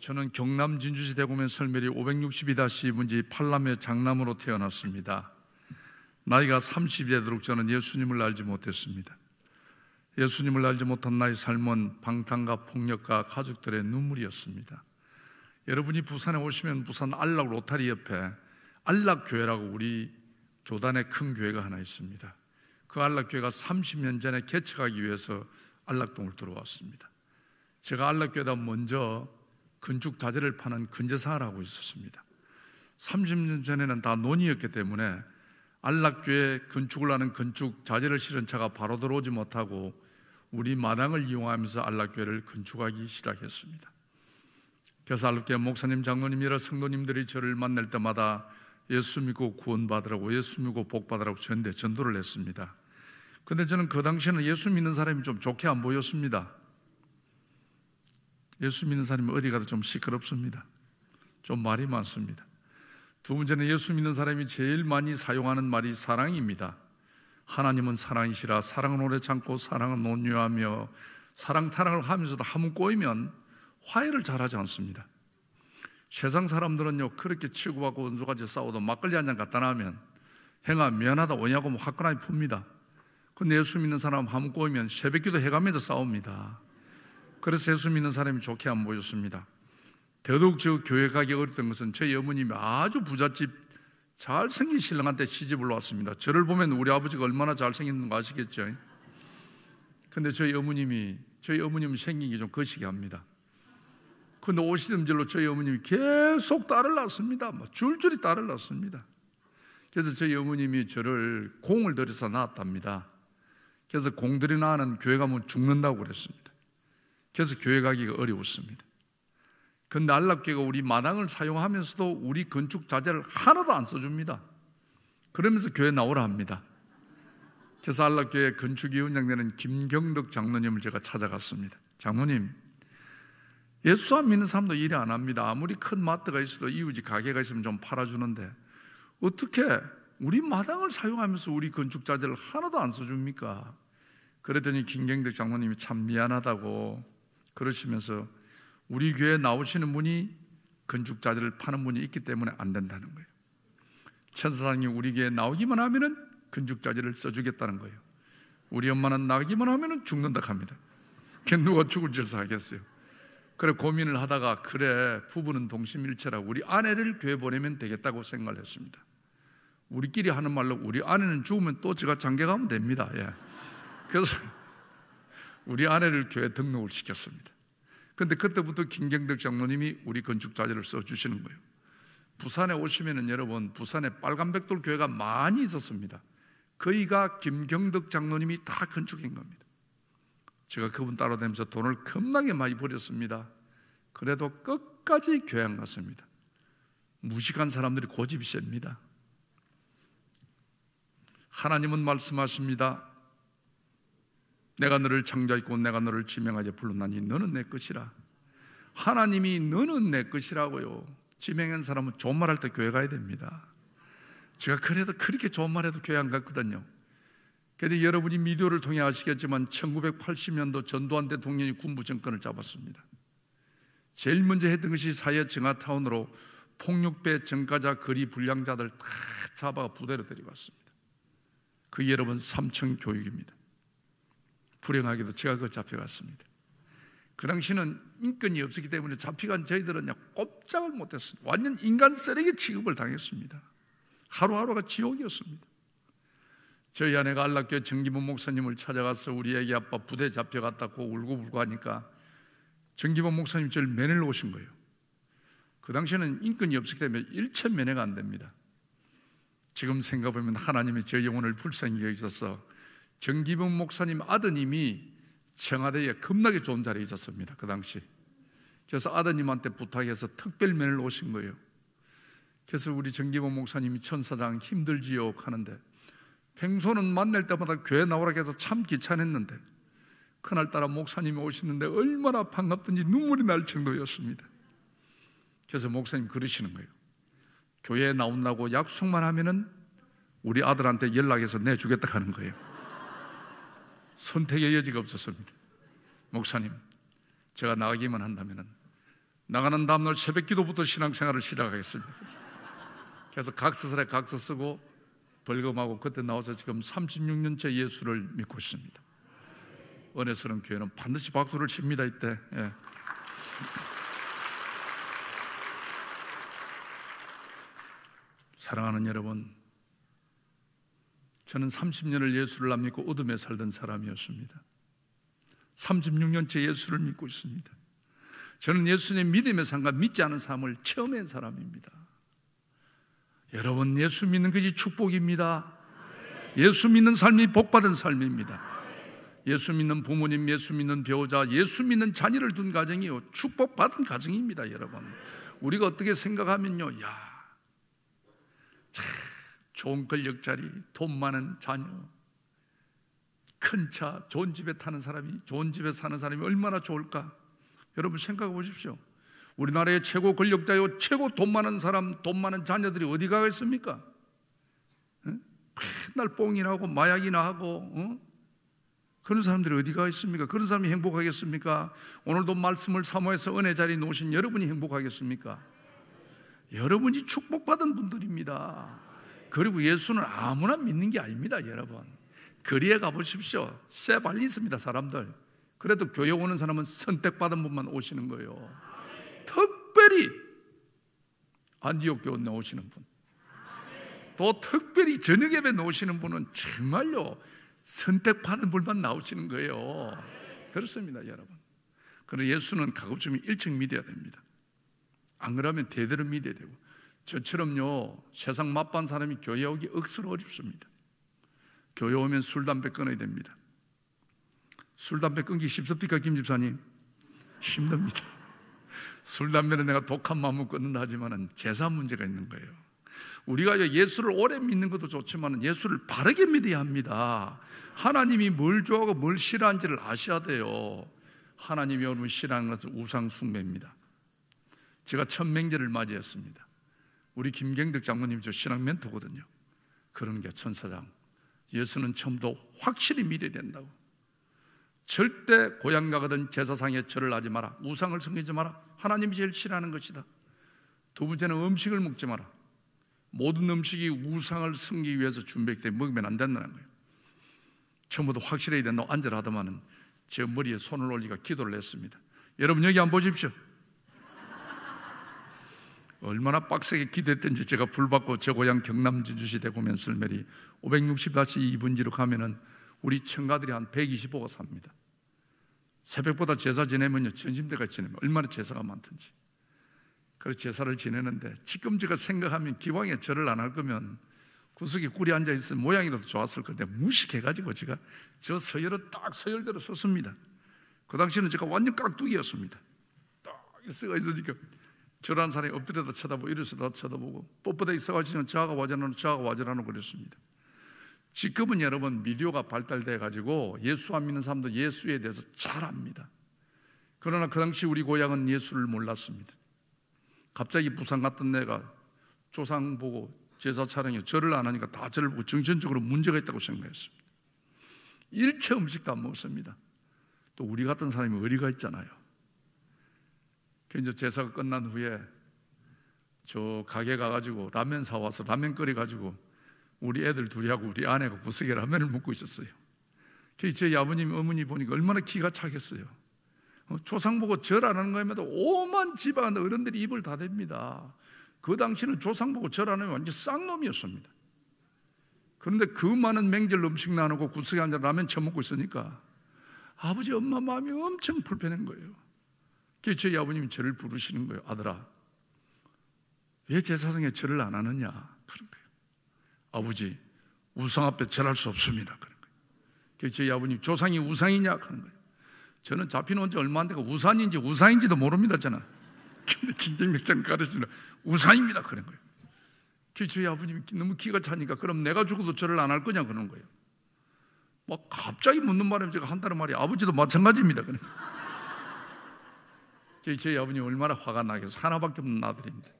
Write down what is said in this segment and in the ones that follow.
저는 경남 진주시 대구면 설mer이 562-문지 팔남의 장남으로 태어났습니다. 나이가 30이 되도록 저는 예수님을 알지 못했습니다. 예수님을 알지 못한 나의 삶은 방탕과 폭력과 가족들의 눈물이었습니다. 여러분이 부산에 오시면 부산 안락 로타리 옆에 안락교회라고 우리 교단에 큰 교회가 하나 있습니다. 그 안락교회가 30년 전에 개척하기 위해서 안락동을 들어왔습니다. 제가 안락교회다 먼저 건축 자재를 파는 근제사를 하고 있었습니다. 30년 전에는 다 논이었기 때문에 안락교회 건축을 하는 건축 자재를 실은 차가 바로 들어오지 못하고 우리 마당을 이용하면서 안락교회를 건축하기 시작했습니다. 그래서 안락교회 목사님, 장로님 여러 성도님들이 저를 만날 때마다 예수 믿고 구원받으라고 예수 믿고 복받으라고 전대 전도를 했습니다. 근데 저는 그 당시에는 예수 믿는 사람이 좀 좋게 안 보였습니다. 예수 믿는 사람이 어디 가도 좀 시끄럽습니다. 좀 말이 많습니다. 두 번째는 예수 믿는 사람이 제일 많이 사용하는 말이 사랑입니다. 하나님은 사랑이시라 사랑은 오래 참고 사랑은 온유하며 사랑 타랑을 하면서도 한번 꼬이면 화해를 잘하지 않습니다. 세상 사람들은요 그렇게 치고받고 원수같이 싸워도 막걸리 한 잔 갖다 놔면 행아 미안하다 오냐고 뭐 화끈하게 풉니다. 근데 예수 믿는 사람 한번 꼬이면 새벽기도 해가면서 싸웁니다. 그래서 예수 믿는 사람이 좋게 안 보였습니다. 더더욱 저 교회 가기 어렸던 것은 저희 어머님이 아주 부잣집 잘생긴 신랑한테 시집을 왔습니다. 저를 보면 우리 아버지가 얼마나 거 아시겠죠? 근데 저희 어머님이 저희 어머님 생긴 게 좀 거시기 합니다. 근데 오시름질로 저희 어머님이 계속 딸을 낳습니다. 뭐 줄줄이 딸을 낳습니다. 그래서 저희 어머님이 저를 공을 들여서 낳았답니다. 그래서 공들이 낳는 교회 가면 죽는다고 그랬습니다. 그래서 교회 가기가 어려웠습니다. 근데 안락교가 우리 마당을 사용하면서도 우리 건축 자재를 하나도 안 써줍니다. 그러면서 교회 나오라 합니다. 그래서 안락교회 건축위원장 되는 김경덕 장로님을 제가 찾아갔습니다. 장로님, 예수 안 믿는 사람도 일이 안 합니다. 아무리 큰 마트가 있어도 이웃이 가게가 있으면 좀 팔아주는데 어떻게 우리 마당을 사용하면서 우리 건축 자재를 하나도 안 써줍니까? 그랬더니 김경덕 장로님이 참 미안하다고 그러시면서 우리 교회 나오시는 분이 건축 자재를 파는 분이 있기 때문에 안 된다는 거예요. 천사장이 우리 교회 나오기만 하면은 건축 자재를 써주겠다는 거예요. 우리 엄마는 나기만 하면은 죽는다 합니다. 걔 누가 죽을 줄 사겠어요. 그래 고민을 하다가 그래 부부는 동심일체라고 우리 아내를 교회 보내면 되겠다고 생각을 했습니다. 우리끼리 하는 말로 우리 아내는 죽으면 또 제가 장계 가면 됩니다. 예. 그래서 우리 아내를 교회 등록을 시켰습니다. 근데 그때부터 김경덕 장로님이 우리 건축 자재를 써주시는 거예요. 부산에 오시면은 여러분, 부산에 빨간백돌 교회가 많이 있었습니다. 거의가 김경덕 장로님이 다 건축한 겁니다. 제가 그분 따라다니면서 돈을 겁나게 많이 버렸습니다. 그래도 끝까지 교회 안 갔습니다. 무식한 사람들이 고집이 셉니다. 하나님은 말씀하십니다. 내가 너를 창조했고 내가 너를 지명하여 불렀나니 너는 내 것이라. 하나님이 너는 내 것이라고요. 지명한 사람은 좋은 말 할 때 교회 가야 됩니다. 제가 그래도 그렇게 좋은 말 해도 교회 안 갔거든요. 그런데 여러분이 미디어를 통해 아시겠지만 1980년도 전두환 대통령이 군부 정권을 잡았습니다. 제일 먼저 했던 것이 사회 정하타운으로 폭력배 정가자 거리 불량자들 다 잡아가 부대로 데려갔습니다. 그 여러분 삼청 교육입니다. 불행하게도 제가 그 잡혀갔습니다. 그 당시는 인권이 없었기 때문에 잡혀간 저희들은 꼼짝을 못했습니다. 완전 인간 쓰레기 취급을 당했습니다. 하루하루가 지옥이었습니다. 저희 아내가 안락교 정기문 목사님을 찾아가서 우리 애기 아빠 부대 잡혀갔다고 울고불고 하니까 정기문 목사님 저를 면회를 오신 거예요. 그 당시에는 인권이 없었기 때문에 일체 면회가 안 됩니다. 지금 생각해보면 하나님이 저 영혼을 불쌍히 여기셔서 정기봉 목사님 아드님이 청와대에 겁나게 좋은 자리에 있었습니다. 그 당시. 그래서 아드님한테 부탁해서 특별면을 오신 거예요. 그래서 우리 정기봉 목사님이 천사장 힘들지요 하는데 평소는 만날 때마다 교회 나오라 해서 참 귀찮았는데 그날따라 목사님이 오시는데 얼마나 반갑든지 눈물이 날 정도였습니다. 그래서 목사님 그러시는 거예요. 교회에 나온다고 약속만 하면은 우리 아들한테 연락해서 내주겠다 하는 거예요. 선택의 여지가 없었습니다. 목사님, 제가 나가기만 한다면 나가는 다음날 새벽 기도부터 신앙생활을 시작하겠습니다. 그래서 각서설에 각서 쓰고 벌금하고 그때 나와서 지금 36년째 예수를 믿고 있습니다. 은혜스러운 교회는 반드시 박수를 칩니다 이때. 예. 사랑하는 여러분, 저는 30년을 예수를 안 믿고 어둠에 살던 사람이었습니다. 36년째 예수를 믿고 있습니다. 저는 예수님 믿음의 상과 믿지 않은 삶을 처음 한 사람입니다. 여러분, 예수 믿는 것이 축복입니다. 예수 믿는 삶이 복받은 삶입니다. 예수 믿는 부모님, 예수 믿는 배우자, 예수 믿는 자녀를 둔 가정이요. 축복받은 가정입니다, 여러분. 우리가 어떻게 생각하면요. 야, 참 좋은 권력 자리, 돈 많은 자녀, 큰 차, 좋은 집에 타는 사람이, 좋은 집에 사는 사람이 얼마나 좋을까? 여러분 생각해 보십시오. 우리나라의 최고 권력자요, 최고 돈 많은 사람, 돈 많은 자녀들이 어디 가겠습니까? 맨날 뽕이나 하고 마약이나 하고, 어? 그런 사람들이 어디 가겠습니까? 그런 사람이 행복하겠습니까? 오늘도 말씀을 사모해서 은혜 자리에 놓으신 여러분이 행복하겠습니까? 여러분이 축복받은 분들입니다. 그리고 예수는 아무나 믿는 게 아닙니다, 여러분. 거리에 가보십시오. 쇠 발리습니다, 사람들. 그래도 교회 오는 사람은 선택받은 분만 오시는 거예요. 특별히 안디옥 교회 나오시는 분. 또 특별히 저녁 예배 나오시는 분은 정말요 선택받은 분만 나오시는 거예요. 그렇습니다, 여러분. 그래서 예수는 가급적 1층 믿어야 됩니다. 안 그러면 대대로 믿어야 되고 저처럼요 세상 맛반 사람이 교회 오기 억수로 어렵습니다. 교회 오면 술 담배 끊어야 됩니다. 술 담배 끊기 쉽습니까 김 집사님? 힘듭니다. 술 담배는 내가 독한 마음을 끊는다 하지만 제사 문제가 있는 거예요. 우리가 예수를 오래 믿는 것도 좋지만 예수를 바르게 믿어야 합니다. 하나님이 뭘 좋아하고 뭘 싫어하는지를 아셔야 돼요. 하나님이 여러분 싫어하는 것은 우상 숭배입니다. 제가 첫 맹제를 맞이했습니다. 우리 김경덕 장모님 저 신앙 멘토거든요. 그런 게 천사장. 예수는 처음부터 확실히 믿어야 된다고. 절대 고향 가거든 제사상에 절을 하지 마라. 우상을 섬기지 마라. 하나님이 제일 싫어하는 것이다. 두 번째는 음식을 먹지 마라. 모든 음식이 우상을 섬기기 위해서 준비했기 먹으면 안 된다는 거예요. 처음부터 확실해야 된다고 안절하더만은 제 머리에 손을 올리가 기도를 했습니다. 여러분 여기 한번 보십시오. 얼마나 빡세게 기도했던지 제가 불받고 저 고향 경남 진주시 대구면 설매리 560-2분지로 가면은 우리 청가들이 한 125가 삽니다. 새벽보다 제사 지내면요 전심대가 지내면 얼마나 제사가 많든지. 그래서 제사를 지내는데 지금 제가 생각하면 기왕에 절을 안 할 거면 구석에 꿀이 앉아 있으면 모양이라도 좋았을 건데 무식해가지고 제가 저 서열을 딱 서열대로 섰습니다. 그 당시는 제가 완전 깍두기였습니다. 딱 쓰가 있으니까 저런 사람이 엎드려다 쳐다보고 일어서다 쳐다보고 뻣뻣하게 있어가지고 저하가 와전하는 저하가 와전하는 그랬습니다. 지금은 여러분 미디어가 발달돼 가지고 예수 안 믿는 사람도 예수에 대해서 잘 압니다. 그러나 그 당시 우리 고향은 예수를 몰랐습니다. 갑자기 부산 갔던 내가 조상 보고 제사 촬영에 절을 안 하니까 다 절을 보고 정신적으로 문제가 있다고 생각했습니다. 일체 음식도 안 먹었습니다. 또 우리 같은 사람이 의리가 있잖아요. 그 이제 제사가 끝난 후에 저 가게 가가지고 라면 사와서 라면 끓여가지고 우리 애들 둘이하고 우리 아내가 구석에 라면을 먹고 있었어요. 제 아버님, 어머니 보니까 얼마나 기가 차겠어요. 어, 조상 보고 절 안 하는 거에도 오만 집안 어른들이 입을 다 댑니다. 그 당시는 조상 보고 절 안 하면 완전 쌍놈이었습니다. 그런데 그 많은 맹절 음식 나누고 구석에 앉아 라면 처먹고 있으니까 아버지, 엄마 마음이 엄청 불편한 거예요. 저희 아버님이 저를 부르시는 거예요. 아들아, 왜 제사상에 절을 안 하느냐? 그런 거예요. 아버지, 우상 앞에 절할 수 없습니다. 그런 거예요. 그래서 저희 아버님, 조상이 우상이냐? 그런 거예요. 저는 잡혀놓은 지 얼마 안 되고 우산인지 우상인지도 모릅니다, 저는. 근데 김경백장 가르치는 우상입니다. 그런 거예요. 그래서 저희 아버님이 너무 기가 차니까 그럼 내가 죽어도 절을 안 할 거냐? 그런 거예요. 막 갑자기 묻는 바람에 제가 한다는 말이 아버지도 마찬가지입니다. 그런 거예요. 저희 아버님 얼마나 화가 나겠어. 하나밖에 없는 아들인데.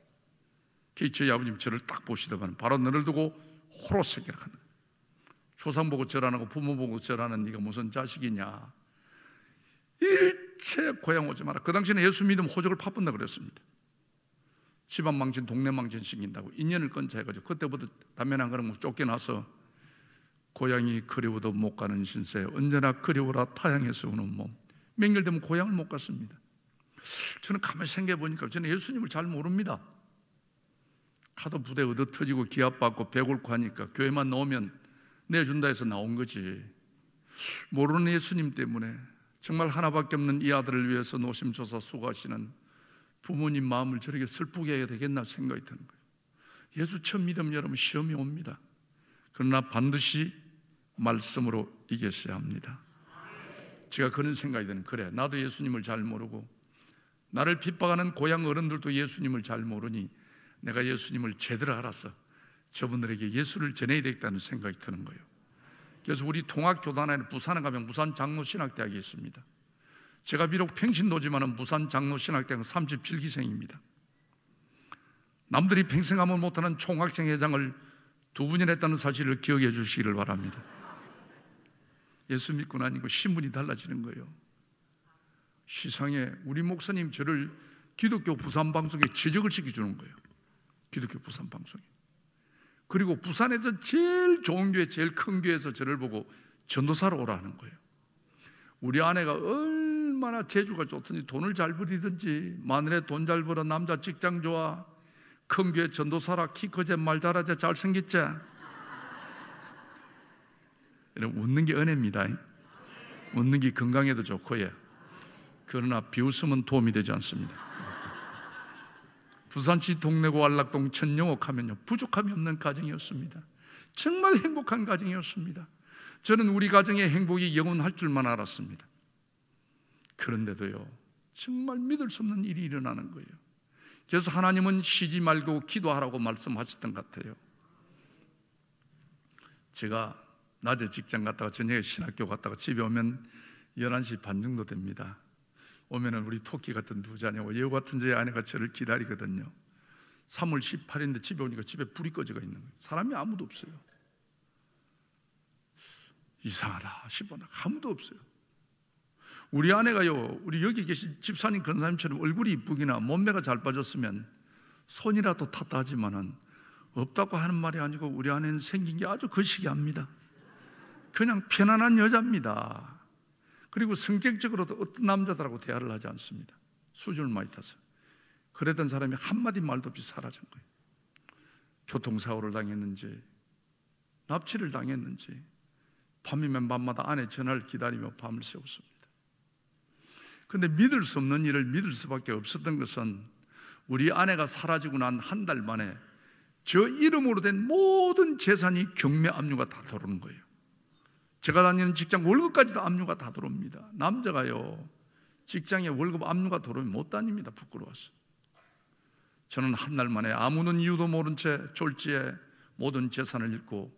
저희 아버님 저를 딱 보시더만 바로 너를 두고 호로새기라 하는 조상 보고 절하는 거 부모 보고 절하는 네가 무슨 자식이냐. 일체 고향 오지 마라. 그 당시에는 예수 믿으면 호적을 파본다 그랬습니다. 집안 망친, 동네 망친 시킨다고 인연을 끊자 해가지고 그때부터 라면 한 그릇 쫓겨나서 고향이 그리워도 못 가는 신세 언제나 그리워라 타향에서 오는 몸 맹렬되면 고향을 못 갔습니다 저는 가만히 생각해 보니까 저는 예수님을 잘 모릅니다. 하도 부대 얻어 터지고 기합받고 배골고 하니까 교회만 나오면 내준다 해서 나온 거지. 모르는 예수님 때문에 정말 하나밖에 없는 이 아들을 위해서 노심초사 수고하시는 부모님 마음을 저렇게 슬프게 해야 되겠나 생각이 드는 거예요. 예수 처음 믿으면 여러분 시험이 옵니다. 그러나 반드시 말씀으로 이겼어야 합니다. 제가 그런 생각이 드는 그래 나도 예수님을 잘 모르고 나를 핍박하는 고향 어른들도 예수님을 잘 모르니 내가 예수님을 제대로 알아서 저분들에게 예수를 전해야 되겠다는 생각이 드는 거예요. 그래서 우리 통학교단에 부산에 가면 부산 장로신학대학이 있습니다. 제가 비록 평신도지만은 부산 장로신학대학은 37기생입니다. 남들이 평생 하면 못하는 총학생 회장을 두 분이나 했다는 사실을 기억해 주시기를 바랍니다. 예수 믿고 나니까 신분이 달라지는 거예요. 시상에 우리 목사님 저를 기독교 부산 방송에 지적을 시켜주는 거예요. 기독교 부산 방송에. 그리고 부산에서 제일 좋은 교회, 제일 큰 교회에서 저를 보고 전도사로 오라는 거예요. 우리 아내가 얼마나 재주가 좋든지 돈을 잘 부리든지 마늘에 돈 잘 벌어 남자 직장 좋아 큰 교회 전도사라 키 크제 말 잘하제 잘생겼제 웃는 게 은혜입니다. 웃는 게 건강에도 좋고요. 그러나 비웃음은 도움이 되지 않습니다. 부산시 동래구 안락동 천영옥 하면요 부족함이 없는 가정이었습니다. 정말 행복한 가정이었습니다. 저는 우리 가정의 행복이 영원할 줄만 알았습니다. 그런데도요 정말 믿을 수 없는 일이 일어나는 거예요. 그래서 하나님은 쉬지 말고 기도하라고 말씀하셨던 것 같아요. 제가 낮에 직장 갔다가 저녁에 신학교 갔다가 집에 오면 11시 반 정도 됩니다. 오면은 우리 토끼 같은 두 자녀와 여우 같은 제 아내가 저를 기다리거든요. 3월 18일인데 집에 오니까 집에 불이 꺼져가 있는 거예요. 사람이 아무도 없어요. 이상하다 싶어 아무도 없어요. 우리 아내가요, 우리 여기 계신 집사님 근사님처럼 얼굴이 이쁘기나 몸매가 잘 빠졌으면 손이라도 탔다 하지만은 없다고 하는 말이 아니고 우리 아내는 생긴 게 아주 거시기합니다. 그냥 편안한 여자입니다. 그리고 성격적으로도 어떤 남자들하고 대화를 하지 않습니다. 수준을 많이 타서. 그랬던 사람이 한마디 말도 없이 사라진 거예요. 교통사고를 당했는지, 납치를 당했는지, 밤이면 밤마다 아내 전화를 기다리며 밤을 새웠습니다. 근데 믿을 수 없는 일을 믿을 수밖에 없었던 것은 우리 아내가 사라지고 난 한 달 만에 저 이름으로 된 모든 재산이 경매 압류가 다 들어오는 거예요. 제가 다니는 직장 월급까지도 압류가 다 들어옵니다. 남자가요, 직장에 월급 압류가 들어오면 못 다닙니다. 부끄러워서. 저는 한달 만에 아무는 이유도 모른 채 졸지에 모든 재산을 잃고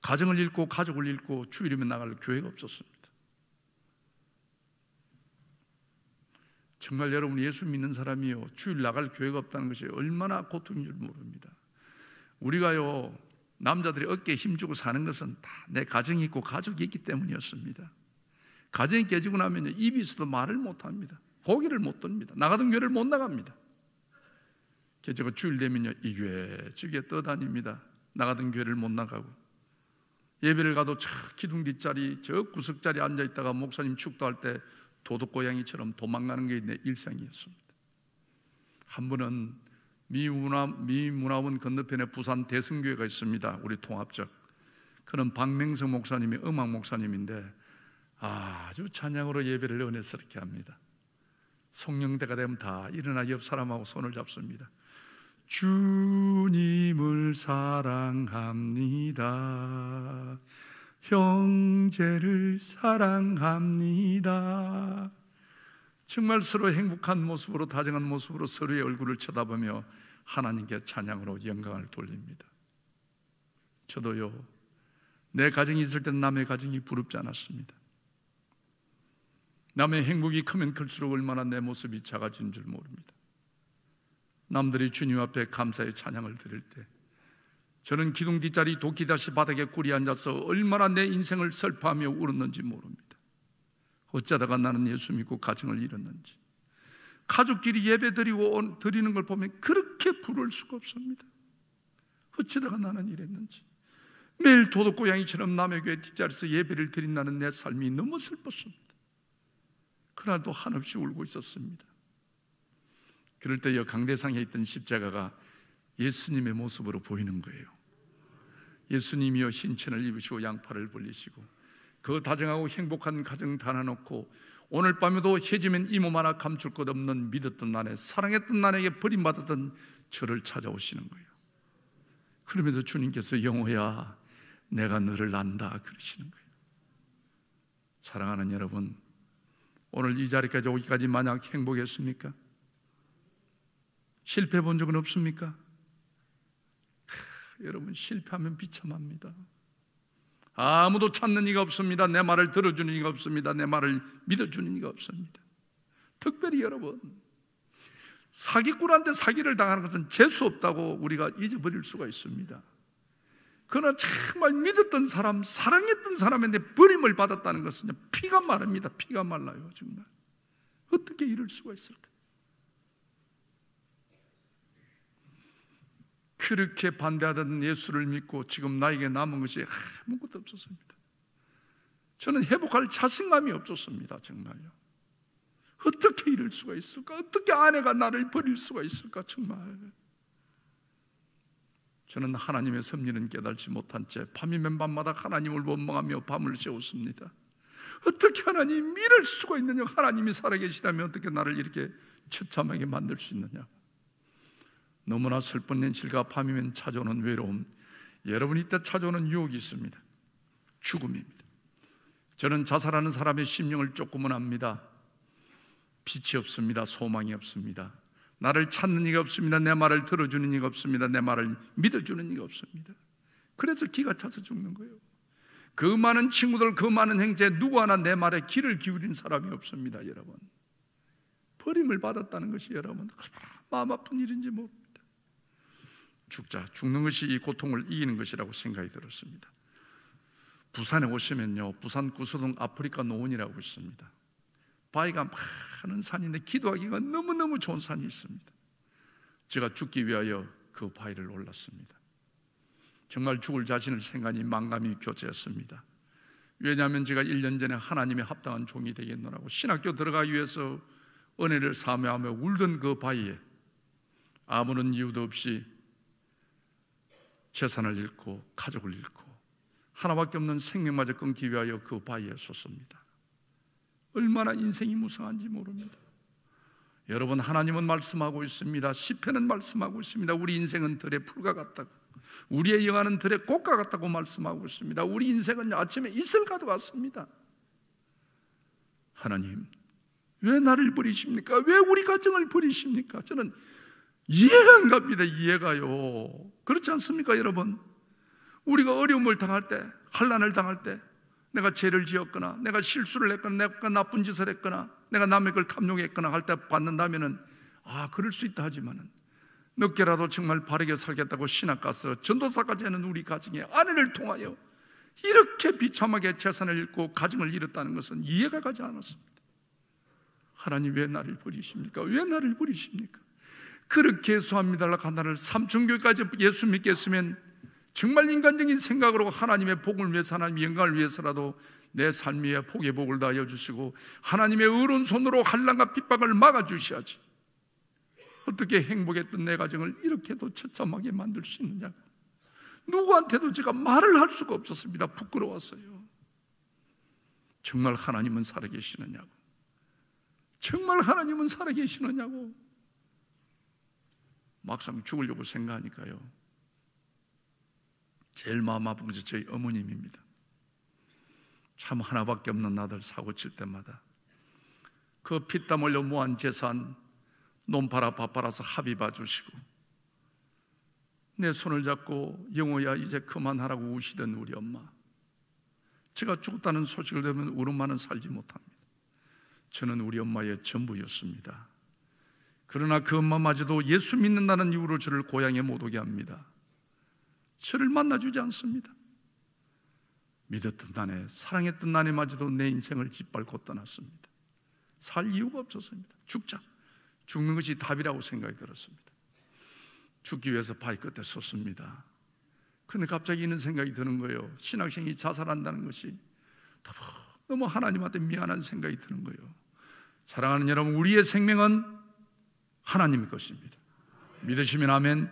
가정을 잃고 가족을 잃고 주일이면 나갈 교회가 없었습니다. 정말 여러분 예수 믿는 사람이요 주일 나갈 교회가 없다는 것이 얼마나 고통인 줄 모릅니다. 우리가요 남자들이 어깨에 힘주고 사는 것은 다 내 가정이 있고 가족이 있기 때문이었습니다. 가정이 깨지고 나면 입이 있어도 말을 못 합니다. 고기를 못 듭니다. 나가던 교회를 못 나갑니다. 제가 주일 되면요 이 교회 저 교회 떠다닙니다. 나가던 교회를 못 나가고 예배를 가도 저 기둥 뒷자리 저 구석자리 앉아 있다가 목사님 축도할 때 도둑고양이처럼 도망가는 게 내 일상이었습니다. 한 번은 미문화, 미문화원 건너편에 부산 대성교회가 있습니다. 우리 통합적. 그는 박맹성 목사님이 음악 목사님인데 아주 찬양으로 예배를 은혜스럽게 합니다. 송영대가 되면 다 일어나 옆 사람하고 손을 잡습니다. 주님을 사랑합니다. 형제를 사랑합니다. 정말 서로 행복한 모습으로 다정한 모습으로 서로의 얼굴을 쳐다보며 하나님께 찬양으로 영광을 돌립니다. 저도요, 내 가정이 있을 때는 남의 가정이 부럽지 않았습니다. 남의 행복이 크면 클수록 얼마나 내 모습이 작아진 줄 모릅니다. 남들이 주님 앞에 감사의 찬양을 드릴 때 저는 기둥 뒷자리 도끼다시 바닥에 꿇이 앉아서 얼마나 내 인생을 슬퍼하며 울었는지 모릅니다. 어쩌다가 나는 예수 믿고 가정을 잃었는지 가족끼리 예배 드리고 드리는 걸 보면 그렇게 부를 수가 없습니다. 어쩌다가 나는 이랬는지 매일 도둑고양이처럼 남의 교회 뒷자리에서 예배를 드린다는 내 삶이 너무 슬펐습니다. 그날도 한없이 울고 있었습니다. 그럴 때 강대상에 있던 십자가가 예수님의 모습으로 보이는 거예요. 예수님이여 흰 천을 입으시고 양팔을 벌리시고 그 다정하고 행복한 가정 달아놓고 오늘 밤에도 해지면 이 몸 하나 감출 것 없는 믿었던 나에 사랑했던 나에게 버림받았던 저를 찾아오시는 거예요. 그러면서 주님께서 영호야 내가 너를 안다 그러시는 거예요. 사랑하는 여러분 오늘 이 자리까지 오기까지 만약 행복했습니까? 실패 본 적은 없습니까? 여러분 실패하면 비참합니다. 아무도 찾는 이가 없습니다. 내 말을 들어주는 이가 없습니다. 내 말을 믿어주는 이가 없습니다. 특별히 여러분 사기꾼한테 사기를 당하는 것은 재수 없다고 우리가 잊어버릴 수가 있습니다. 그러나 정말 믿었던 사람, 사랑했던 사람인데 버림을 받았다는 것은 피가 마릅니다. 피가 말라요, 정말. 어떻게 이럴 수가 있을까? 그렇게 반대하던 예수를 믿고 지금 나에게 남은 것이 아무것도 없었습니다. 저는 회복할 자신감이 없었습니다. 정말요. 어떻게 이럴 수가 있을까? 어떻게 아내가 나를 버릴 수가 있을까? 정말. 저는 하나님의 섭리는 깨달지 못한 채 밤이면 밤마다 하나님을 원망하며 밤을 새웠습니다. 어떻게 하나님 믿을 수가 있느냐? 하나님이 살아계시다면 어떻게 나를 이렇게 처참하게 만들 수 있느냐? 너무나 슬픈 현실과 밤이면 찾아오는 외로움, 여러분 이때 찾아오는 유혹이 있습니다. 죽음입니다. 저는 자살하는 사람의 심령을 조금은 압니다. 빛이 없습니다. 소망이 없습니다. 나를 찾는 이가 없습니다. 내 말을 들어주는 이가 없습니다. 내 말을 믿어주는 이가 없습니다. 그래서 기가 차서 죽는 거예요. 그 많은 친구들, 그 많은 행제 누구 하나 내 말에 귀를 기울인 사람이 없습니다, 여러분. 버림을 받았다는 것이 여러분 마음 아픈 일인지 모릅니다. 죽자, 죽는 것이 이 고통을 이기는 것이라고 생각이 들었습니다. 부산에 오시면요, 부산 구서동 아프리카 노원이라고 있습니다. 바위가 많은 산인데 기도하기가 너무너무 좋은 산이 있습니다. 제가 죽기 위하여 그 바위를 올랐습니다. 정말 죽을 자신을 생각하니 망감이 교제했습니다. 왜냐하면 제가 1년 전에 하나님의 합당한 종이 되겠노라고 신학교 들어가기 위해서 은혜를 사모하며 울던 그 바위에 아무런 이유도 없이 재산을 잃고 가족을 잃고 하나밖에 없는 생명마저 끊기 위하여 그 바위에 섰습니다. 얼마나 인생이 무성한지 모릅니다. 여러분 하나님은 말씀하고 있습니다. 시편은 말씀하고 있습니다. 우리 인생은 들의 풀과 같다고. 우리의 영화는 들의 꽃과 같다고 말씀하고 있습니다. 우리 인생은 아침에 이슬과도 같습니다. 하나님, 왜 나를 버리십니까? 왜 우리 가정을 버리십니까? 저는 이해가 안 갑니다. 이해가요. 그렇지 않습니까, 여러분? 우리가 어려움을 당할 때, 환란을 당할 때, 내가 죄를 지었거나, 내가 실수를 했거나, 내가 나쁜 짓을 했거나, 내가 남의 걸 탐욕했거나 할 때 받는다면은 아, 그럴 수 있다 하지만은 늦게라도 정말 바르게 살겠다고 신학 가서 전도사까지 하는 우리 가정의 아내를 통하여 이렇게 비참하게 재산을 잃고 가정을 잃었다는 것은 이해가 가지 않았습니다. 하나님 왜 나를 버리십니까? 왜 나를 버리십니까? 그렇게 수합니달라 가나를 삼천교까지 예수 믿겠으면 정말 인간적인 생각으로 하나님의 복을 위해서 하나님의 영광을 위해서라도 내삶 위에 복의 복을 다하여 주시고 하나님의 의로운 손으로 한란과 핍박을 막아 주셔야지. 어떻게 행복했던 내 가정을 이렇게도 처참하게 만들 수 있느냐? 누구한테도 제가 말을 할 수가 없었습니다. 부끄러웠어요. 정말 하나님은 살아계시느냐고? 정말 하나님은 살아계시느냐고 막상 죽으려고 생각하니까요. 제일 마음 아픈 것이 저희 어머님입니다. 참 하나밖에 없는 아들 사고 칠 때마다 그 피땀 흘려 모한 재산 논 팔아 밥 팔아서 합의 봐주시고 내 손을 잡고 영호야 이제 그만하라고 우시던 우리 엄마 제가 죽었다는 소식을 들으면 울음만은 살지 못합니다 저는 우리 엄마의 전부였습니다 그러나 그 엄마마저도 예수 믿는다는 이유로 저를 고향에 못 오게 합니다. 저를 만나주지 않습니다. 믿었던 나네, 사랑했던 나네마저도 내 인생을 짓밟고 떠났습니다. 살 이유가 없었습니다. 죽자. 죽는 것이 답이라고 생각이 들었습니다. 죽기 위해서 바위 끝에 섰습니다. 근데 갑자기 있는 생각이 드는 거예요. 신학생이 자살한다는 것이 너무 하나님한테 미안한 생각이 드는 거예요. 사랑하는 여러분, 우리의 생명은 하나님의 것입니다. 믿으시면 아멘.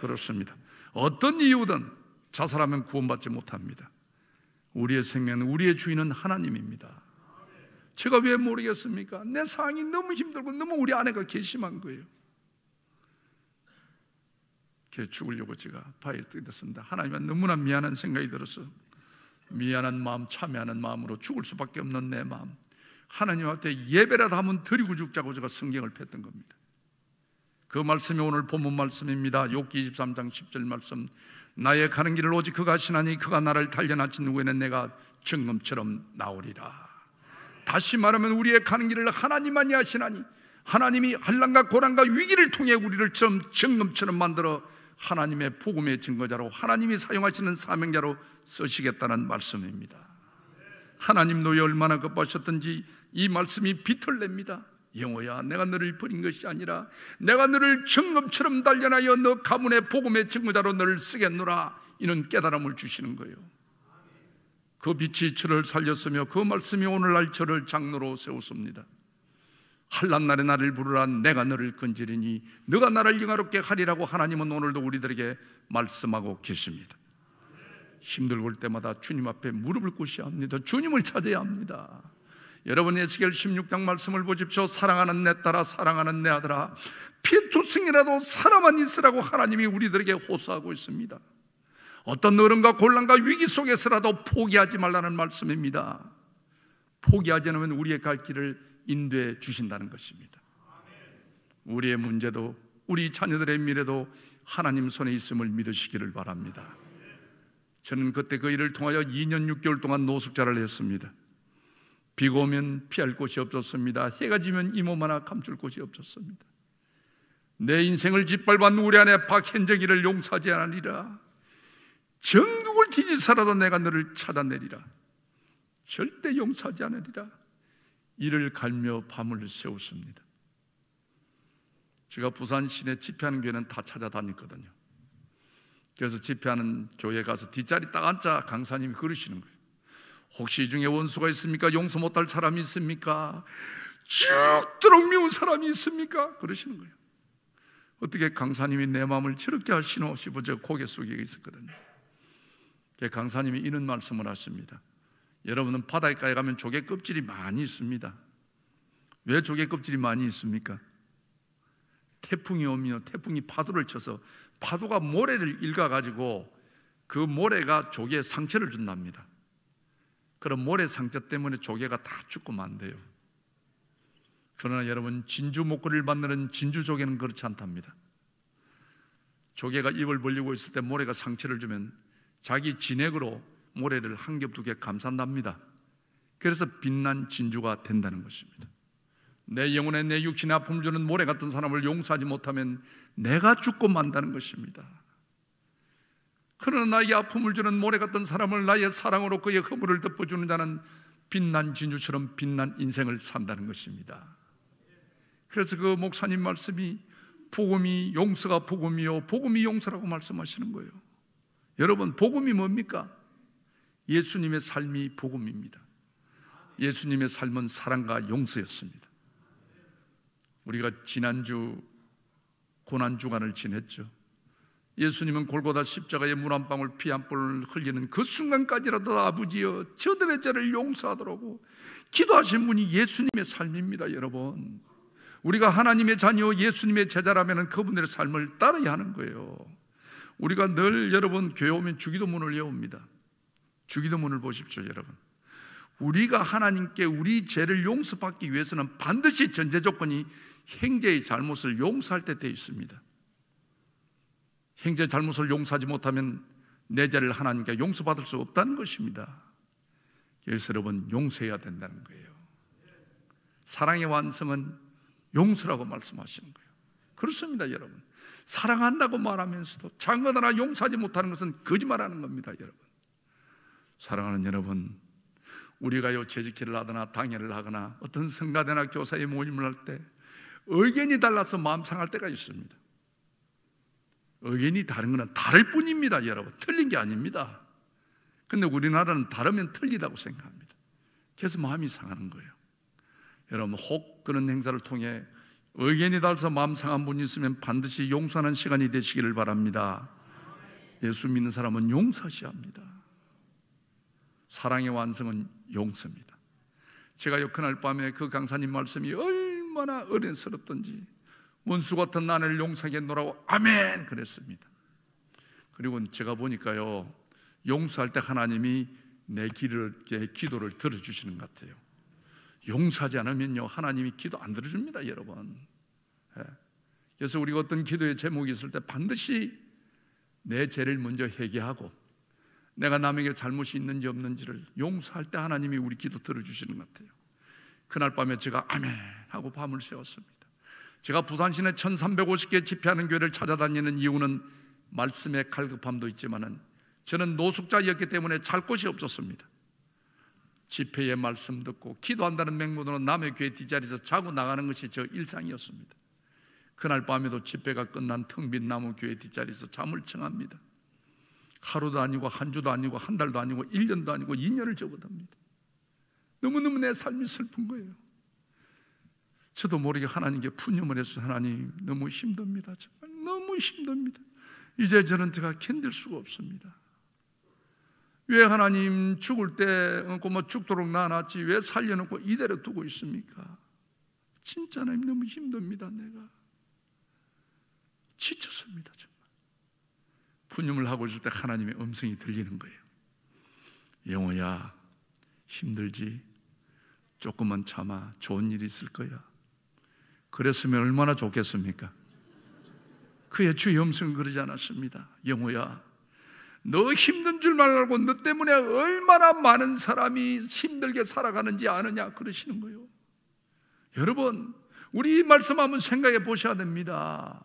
그렇습니다. 어떤 이유든 자살하면 구원받지 못합니다. 우리의 생명은 우리의 주인은 하나님입니다. 제가 왜 모르겠습니까? 내 상황이 너무 힘들고 너무 우리 아내가 괘씸한 거예요. 걔 죽으려고 제가 바위에 뜨겠습니다. 하나님은 너무나 미안한 생각이 들어서 미안한 마음, 참여하는 마음으로 죽을 수밖에 없는 내 마음. 하나님한테 예배라도 하면 드리고 죽자고 제가 성경을 폈던 겁니다. 그 말씀이 오늘 본문 말씀입니다. 욥기 23장 10절 말씀. 나의 가는 길을 오직 그가 하시나니 그가 나를 단련하신 후에는 내가 증금처럼 나오리라. 다시 말하면 우리의 가는 길을 하나님만이 하시나니 하나님이 한란과 고난과 위기를 통해 우리를 좀 증금처럼 만들어 하나님의 복음의 증거자로 하나님이 사용하시는 사명자로 쓰시겠다는 말씀입니다. 하나님 노예 얼마나 급하셨던지 이 말씀이 비틀냅니다. 영호야, 내가 너를 버린 것이 아니라 내가 너를 정금처럼 단련하여 너 가문의 복음의 증거자로 너를 쓰겠노라. 이는 깨달음을 주시는 거예요. 그 빛이 저를 살렸으며 그 말씀이 오늘날 저를 장로로 세웠습니다. 한란 날에 나를 부르라 내가 너를 건지리니 너가 나를 영화롭게 하리라고 하나님은 오늘도 우리들에게 말씀하고 계십니다. 힘들고 올 때마다 주님 앞에 무릎을 꿇어야 합니다. 주님을 찾아야 합니다. 여러분 에스겔 16장 말씀을 보십시오. 사랑하는 내 딸아 사랑하는 내 아들아 피투성이라도 살아만 있으라고 하나님이 우리들에게 호소하고 있습니다. 어떤 어른과 곤란과 위기 속에서라도 포기하지 말라는 말씀입니다. 포기하지 않으면 우리의 갈 길을 인도해 주신다는 것입니다. 우리의 문제도 우리 자녀들의 미래도 하나님 손에 있음을 믿으시기를 바랍니다. 저는 그때 그 일을 통하여 2년 6개월 동안 노숙자를 했습니다. 비가 오면 피할 곳이 없었습니다. 해가 지면 이 몸 하나 감출 곳이 없었습니다. 내 인생을 짓밟은 우리 안에 박현정이를 용서하지 않으리라. 전국을 뒤지서라도 내가 너를 찾아내리라. 절대 용서하지 않으리라. 이를 갈며 밤을 세웠습니다. 제가 부산 시내 집회하는 교회는 다 찾아다녔거든요. 그래서 집회하는 교회 가서 뒷자리 딱 앉자 강사님이 그러시는 거예요. 혹시 이 중에 원수가 있습니까? 용서 못할 사람이 있습니까? 죽도록 미운 사람이 있습니까? 그러시는 거예요. 어떻게 강사님이 내 마음을 저렇게 하시노 싶어 제가 고개 숙이고 있었거든요. 강사님이 이런 말씀을 하십니다. 여러분은 바닷가에 가면 조개 껍질이 많이 있습니다. 왜 조개 껍질이 많이 있습니까? 태풍이 오면 태풍이 파도를 쳐서 파도가 모래를 일가가지고 그 모래가 조개에 상처를 준답니다. 그럼 모래 상처 때문에 조개가 다 죽고 만대요. 그러나 여러분 진주 목걸이를 만드는 진주 조개는 그렇지 않답니다. 조개가 입을 벌리고 있을 때 모래가 상처를 주면 자기 진액으로 모래를 한 겹두겹 감싼답니다. 그래서 빛난 진주가 된다는 것입니다. 내 영혼에 내 육신에 아픔 주는 모래 같은 사람을 용서하지 못하면 내가 죽고 만다는 것입니다. 그러나 나의 아픔을 주는 모래 같은 사람을 나의 사랑으로 그의 허물을 덮어주는 자는 빛난 진주처럼 빛난 인생을 산다는 것입니다. 그래서 그 목사님 말씀이 복음이 용서가 복음이요 복음이 용서라고 말씀하시는 거예요. 여러분 복음이 뭡니까? 예수님의 삶이 복음입니다. 예수님의 삶은 사랑과 용서였습니다. 우리가 지난주 고난 주간을 지냈죠. 예수님은 골고다 십자가에 물 한 방울 피 한 뿔을 흘리는 그 순간까지라도 아버지여 저들의 죄를 용서하도록 기도하신 분이 예수님의 삶입니다, 여러분. 우리가 하나님의 자녀 예수님의 제자라면 그분들의 삶을 따라야 하는 거예요. 우리가 늘 여러분 교회 오면 주기도문을 외웁니다. 주기도문을 보십시오, 여러분. 우리가 하나님께 우리 죄를 용서받기 위해서는 반드시 전제 조건이 행제의 잘못을 용서할 때 되어 있습니다. 행제 잘못을 용서하지 못하면 내 죄를 하나님께 용서받을 수 없다는 것입니다. 그래서 여러분 용서해야 된다는 거예요. 사랑의 완성은 용서라고 말씀하시는 거예요. 그렇습니다, 여러분. 사랑한다고 말하면서도 장거나 용서하지 못하는 것은 거짓말하는 겁니다, 여러분. 사랑하는 여러분, 우리가 요 재직기를 하거나 당회를 하거나 어떤 성가대나 교사의 모임을 할 때 의견이 달라서 마음 상할 때가 있습니다. 의견이 다른 것은 다를 뿐입니다, 여러분. 틀린 게 아닙니다. 근데 우리나라는 다르면 틀리다고 생각합니다. 그래서 마음이 상하는 거예요. 여러분, 혹 그런 행사를 통해 의견이 달라서 마음 상한 분이 있으면 반드시 용서하는 시간이 되시기를 바랍니다. 예수 믿는 사람은 용서하셔야 합니다. 사랑의 완성은 용서입니다. 제가 그날 밤에 그 강사님 말씀이 얼마나 어른스럽던지 문수 같은 아내를 용서하겠노라고 아멘 그랬습니다. 그리고 제가 보니까요 용서할 때 하나님이 내 기를, 기도를 들어주시는 것 같아요. 용서하지 않으면요 하나님이 기도 안 들어줍니다, 여러분. 예. 그래서 우리가 어떤 기도의 제목이 있을 때 반드시 내 죄를 먼저 회개하고 내가 남에게 잘못이 있는지 없는지를 용서할 때 하나님이 우리 기도 들어주시는 것 같아요. 그날 밤에 제가 아멘 하고 밤을 새웠습니다. 제가 부산 시내 1350개 집회하는 교회를 찾아다니는 이유는 말씀의 갈급함도 있지만은 저는 노숙자였기 때문에 잘 곳이 없었습니다. 집회의 말씀 듣고 기도한다는 맹문으로 남의 교회 뒷자리에서 자고 나가는 것이 저 일상이었습니다. 그날 밤에도 집회가 끝난 텅 빈 나무 교회 뒷자리에서 잠을 청합니다. 하루도 아니고 한 주도 아니고 한 달도 아니고 1년도 아니고 2년을 접어답니다. 너무너무 내 삶이 슬픈 거예요. 저도 모르게 하나님께 푸념을 했어요. 하나님 너무 힘듭니다. 정말 너무 힘듭니다. 이제 저는 제가 견딜 수가 없습니다. 왜 하나님 죽을 때뭐 죽도록 낳아놨지 왜 살려놓고 이대로 두고 있습니까? 진짜 하나님 너무 힘듭니다. 내가 지쳤습니다. 정말 푸념을 하고 있을 때 하나님의 음성이 들리는 거예요. 영호야 힘들지 조금만 참아 좋은 일이 있을 거야. 그랬으면 얼마나 좋겠습니까? 그의 주의 음성은 그러지 않았습니다. 영호야, 너 힘든 줄만 알고 너 때문에 얼마나 많은 사람이 힘들게 살아가는지 아느냐 그러시는 거예요. 여러분, 우리 이 말씀 한번 생각해 보셔야 됩니다.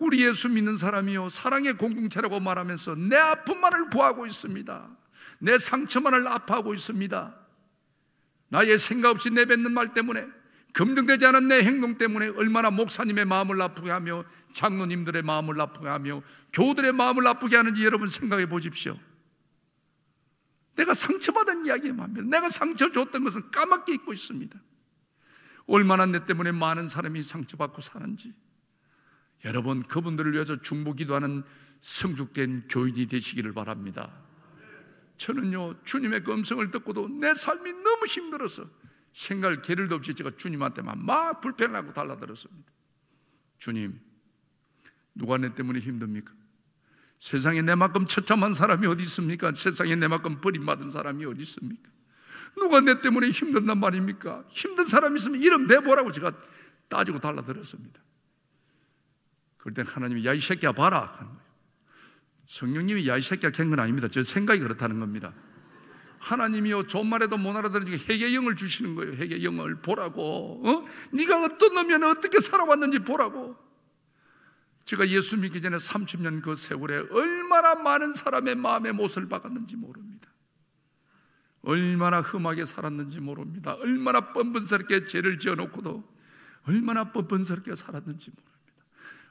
우리 예수 믿는 사람이요 사랑의 공동체라고 말하면서 내 아픔만을 구하고 있습니다. 내 상처만을 아파하고 있습니다. 나의 생각 없이 내뱉는 말 때문에 검증되지 않은 내 행동 때문에 얼마나 목사님의 마음을 아프게 하며 장로님들의 마음을 아프게 하며 교우들의 마음을 아프게 하는지 여러분 생각해 보십시오. 내가 상처받은 이야기에 합니다. 내가 상처 줬던 것은 까맣게 잊고 있습니다. 얼마나 내 때문에 많은 사람이 상처받고 사는지 여러분 그분들을 위해서 중보 기도하는 성숙된 교인이 되시기를 바랍니다. 저는요 주님의 그 음성을 듣고도 내 삶이 너무 힘들어서 생각을 게를도 없이 제가 주님한테만 막 불평하고 달라들었습니다. 주님, 누가 내 때문에 힘듭니까? 세상에 내만큼 처참한 사람이 어디 있습니까? 세상에 내만큼 버림받은 사람이 어디 있습니까? 누가 내 때문에 힘든단 말입니까? 힘든 사람 있으면 이름 내보라고 제가 따지고 달라들었습니다. 그럴 때 하나님이 야 이 새끼야 봐라 하는 거예요. 성령님이 야 이 새끼야 캔건 아닙니다. 제 생각이 그렇다는 겁니다. 하나님이요 좋은 말에도 못 알아들으니까 회개 영을 주시는 거예요. 회개 영을 보라고. 어? 네가 어떤 놈이면 어떻게 살아왔는지 보라고. 제가 예수 믿기 전에 30년 그 세월에 얼마나 많은 사람의 마음의 못을 박았는지 모릅니다. 얼마나 흠하게 살았는지 모릅니다. 얼마나 뻔뻔스럽게 죄를 지어놓고도 얼마나 뻔뻔스럽게 살았는지 모릅니다.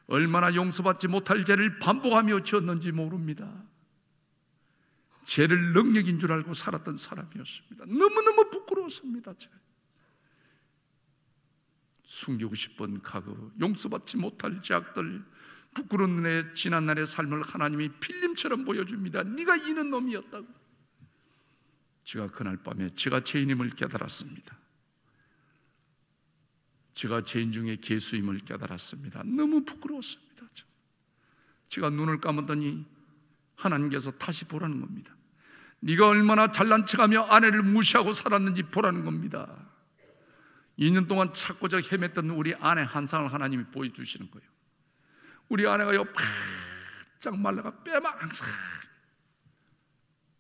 얼마나 용서받지 못할 죄를 반복하며 지었는지 모릅니다. 죄를 능력인 줄 알고 살았던 사람이었습니다. 너무너무 부끄러웠습니다. 숨기고 싶은 가그, 용서받지 못할 죄악들, 부끄러운 내 지난 날의 삶을 하나님이 필름처럼 보여줍니다. 네가 이는 놈이었다고. 제가 그날 밤에 제가 죄인임을 깨달았습니다. 제가 죄인 중에 개수임을 깨달았습니다. 너무 부끄러웠습니다. 제가 눈을 감았더니 하나님께서 다시 보라는 겁니다. 네가 얼마나 잘난 척하며 아내를 무시하고 살았는지 보라는 겁니다. 2년 동안 찾고자 헤맸던 우리 아내 한상을 하나님이 보여주시는 거예요. 우리 아내가 요 바짝 말라가 항상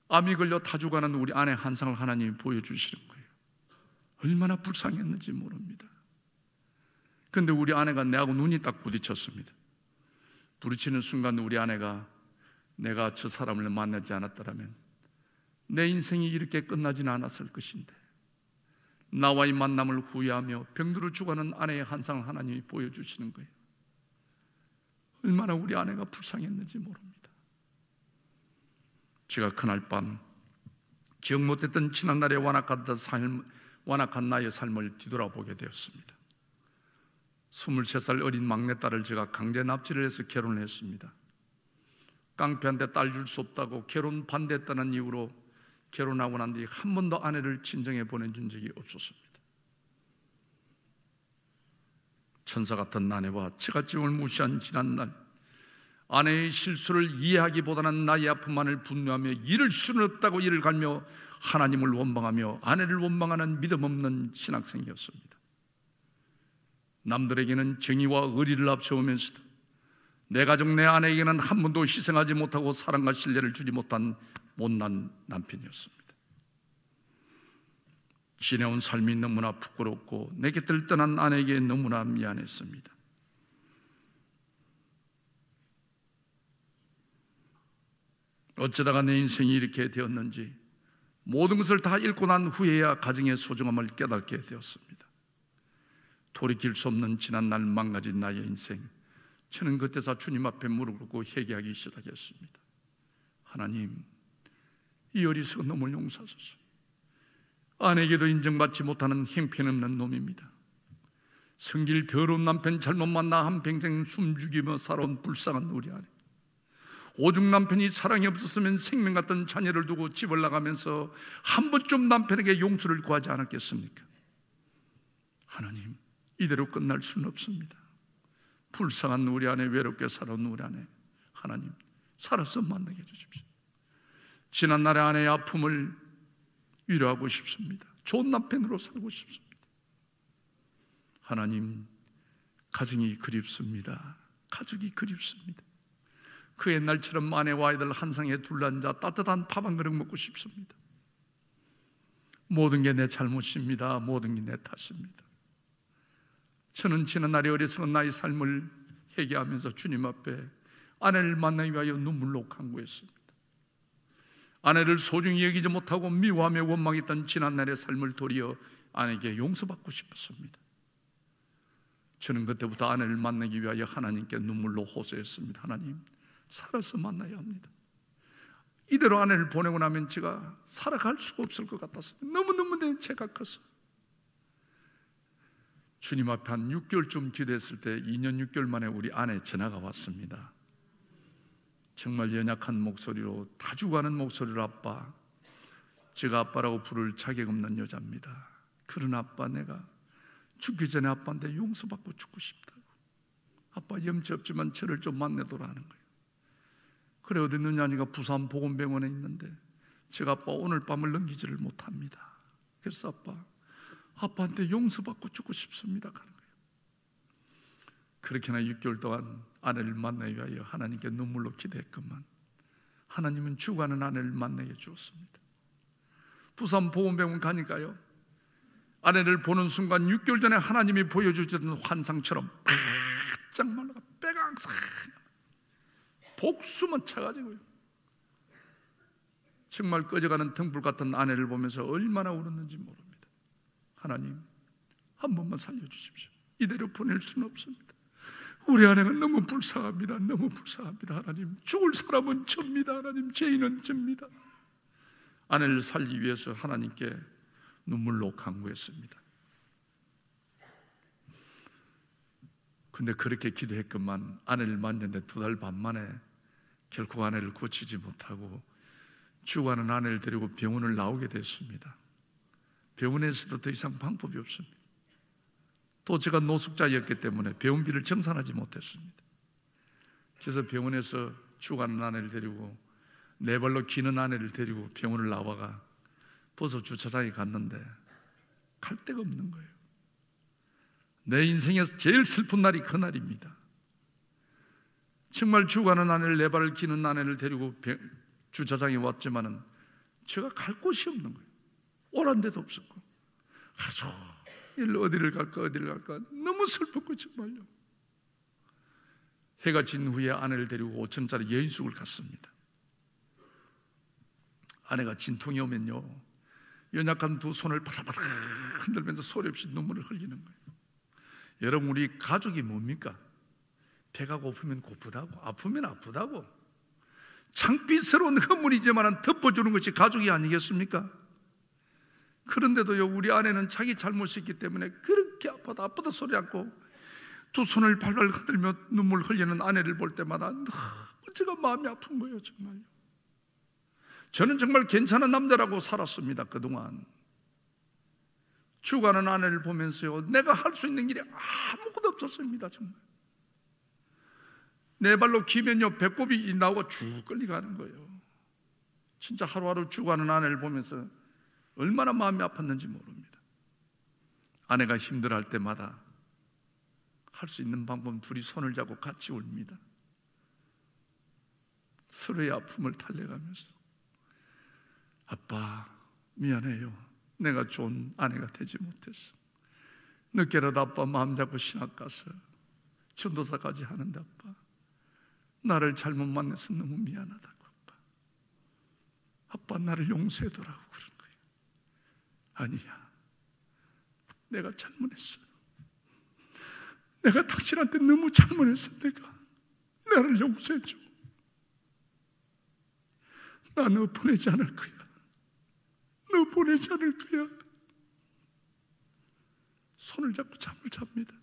암이 걸려 다 죽어가는 우리 아내 한상을 하나님이 보여주시는 거예요. 얼마나 불쌍했는지 모릅니다. 근데 우리 아내가 내하고 눈이 딱 부딪혔습니다. 부딪히는 순간 우리 아내가 내가 저 사람을 만나지 않았더라면 내 인생이 이렇게 끝나지는 않았을 것인데 나와의 만남을 후회하며 병들어 죽어가는 아내의 한상 하나님이 보여주시는 거예요. 얼마나 우리 아내가 불쌍했는지 모릅니다. 제가 그날 밤 기억 못했던 지난날의 완악한 나의 삶을 뒤돌아보게 되었습니다. 23살 어린 막내딸을 제가 강제 납치를 해서 결혼을 했습니다. 깡패한테 딸 줄 수 없다고 결혼 반대했다는 이유로 결혼하고 난 뒤 한 번도 아내를 친정에 보내준 적이 없었습니다. 천사 같은 아내와 처갓집을 무시한 지난 날 아내의 실수를 이해하기보다는 나의 아픔만을 분노하며 이를 수는 없다고 이를 갈며 하나님을 원망하며 아내를 원망하는 믿음 없는 신학생이었습니다. 남들에게는 정의와 의리를 앞세우면서도 내 가족 내 아내에게는 한 번도 희생하지 못하고 사랑과 신뢰를 주지 못한 못난 남편이었습니다. 지내온 삶이 너무나 부끄럽고 내 곁을 떠난 아내에게 너무나 미안했습니다. 어쩌다가 내 인생이 이렇게 되었는지 모든 것을 다 잃고 난 후에야 가정의 소중함을 깨닫게 되었습니다. 돌이킬 수 없는 지난 날 망가진 나의 인생 저는 그때서 주님 앞에 무릎 꿇고 회개하기 시작했습니다. 하나님 이 어리석은 놈을 용서하소서 아내에게도 인정받지 못하는 형편없는 놈입니다. 성질 더러운 남편 잘못 만나 한 평생 숨죽이며 살아온 불쌍한 우리 아내 오죽 남편이 사랑이 없었으면 생명 같은 자녀를 두고 집을 나가면서 한 번쯤 남편에게 용서를 구하지 않았겠습니까? 하나님, 이대로 끝날 수는 없습니다. 불쌍한 우리 아내, 외롭게 살아온 우리 아내, 하나님, 살아서 만나게 해주십시오. 지난날의 아내의 아픔을 위로하고 싶습니다. 좋은 남편으로 살고 싶습니다. 하나님, 가정이 그립습니다. 가족이 그립습니다. 그 옛날처럼 아내와 아이들 한 상에 둘러앉아 따뜻한 밥 한 그릇 먹고 싶습니다. 모든 게 내 잘못입니다. 모든 게 내 탓입니다. 저는 지난날의 어리석은 나의 삶을 회개하면서 주님 앞에 아내를 만나기 위하여 눈물로 간구했습니다. 아내를 소중히 여기지 못하고 미워하며 원망했던 지난날의 삶을 도리어 아내에게 용서받고 싶었습니다. 저는 그때부터 아내를 만나기 위하여 하나님께 눈물로 호소했습니다. 하나님, 살아서 만나야 합니다. 이대로 아내를 보내고 나면 제가 살아갈 수가 없을 것 같아서 너무너무 내 죄가 커서 주님 앞에 한 6개월쯤 기도했을 때 2년 6개월 만에 우리 아내 전화가 왔습니다. 정말 연약한 목소리로 다 죽어가는 목소리로 아빠 제가 아빠라고 부를 자격 없는 여자입니다. 그런 아빠 내가 죽기 전에 아빠한테 용서받고 죽고 싶다고 아빠 염치 없지만 저를 좀 만나도록 하는 거예요. 그래 어디 있느냐니까 부산 보건병원에 있는데 제가 아빠 오늘 밤을 넘기지를 못합니다. 그래서 아빠 아빠한테 용서받고 죽고 싶습니다. 그렇게나 6개월 동안 아내를 만나기 위하여 하나님께 눈물로 기대했건만 하나님은 죽어가는 아내를 만나게 주었습니다. 부산 보건병원 가니까요. 아내를 보는 순간 6개월 전에 하나님이 보여주셨던 환상처럼 바짝 말라가 빼가 항상 복수만 차가지고요. 정말 꺼져가는 등불 같은 아내를 보면서 얼마나 울었는지 모릅니다. 하나님, 한 번만 살려주십시오. 이대로 보낼 수는 없습니다. 우리 아내가 너무 불쌍합니다. 너무 불쌍합니다. 하나님, 죽을 사람은 접니다. 하나님, 죄인은 접니다. 아내를 살기 위해서 하나님께 눈물로 강구했습니다. 근데 그렇게 기도했건만 아내를 만났는데 두 달 반 만에 결코 아내를 고치지 못하고 죽어가는 아내를 데리고 병원을 나오게 됐습니다. 병원에서도 더 이상 방법이 없습니다. 또 제가 노숙자였기 때문에 병원비를 정산하지 못했습니다. 그래서 병원에서 죽어가는 아내를 데리고 네 발로 기는 아내를 데리고 병원을 나와가 버섯 주차장에 갔는데 갈 데가 없는 거예요. 내 인생에서 제일 슬픈 날이 그 날입니다. 정말 죽어가는 아내를 네 발을 기는 아내를 데리고 주차장에 왔지만은 제가 갈 곳이 없는 거예요. 오란 데도 없었고 하루 일 어디를 갈까 어디를 갈까 너무 슬펐고 정말요. 해가 진 후에 아내를 데리고 5천짜리 여인숙을 갔습니다. 아내가 진통이 오면요. 연약한 두 손을 바닥바닥 흔들면서 소리 없이 눈물을 흘리는 거예요. 여러분, 우리 가족이 뭡니까? 배가 고프면 고프다고, 아프면 아프다고. 창피스러운 허물이지만 덮어주는 것이 가족이 아니겠습니까? 그런데도요, 우리 아내는 자기 잘못이 있기 때문에 그렇게 아파도 아프다 소리 않고 두 손을 발발 흔들며 눈물 흘리는 아내를 볼 때마다 너무 제가 마음이 아픈 거예요, 정말요. 저는 정말 괜찮은 남자라고 살았습니다, 그동안. 죽어가는 아내를 보면서요, 내가 할 수 있는 일이 아무것도 없었습니다, 정말. 내 발로 기면요, 배꼽이 나오고 쭉 끌려가는 거예요. 진짜 하루하루 죽어가는 아내를 보면서 얼마나 마음이 아팠는지 모릅니다. 아내가 힘들어 할 때마다 할 수 있는 방법 둘이 손을 잡고 같이 울니다. 서로의 아픔을 달래가면서 아빠 미안해요. 내가 좋은 아내가 되지 못했어. 늦게라도 아빠 마음 잡고 신학 가서 전도사까지 하는데 아빠 나를 잘못 만나서 너무 미안하다고 아빠. 아빠 나를 용서해도라고 그런 거예요. 아니야. 내가 잘못했어. 내가 당신한테 너무 잘못했어. 내가 나를 용서해줘. 나 너 보내지 않을 거야. 너 보내지 않을 거야. 손을 잡고 잠을 잡니다.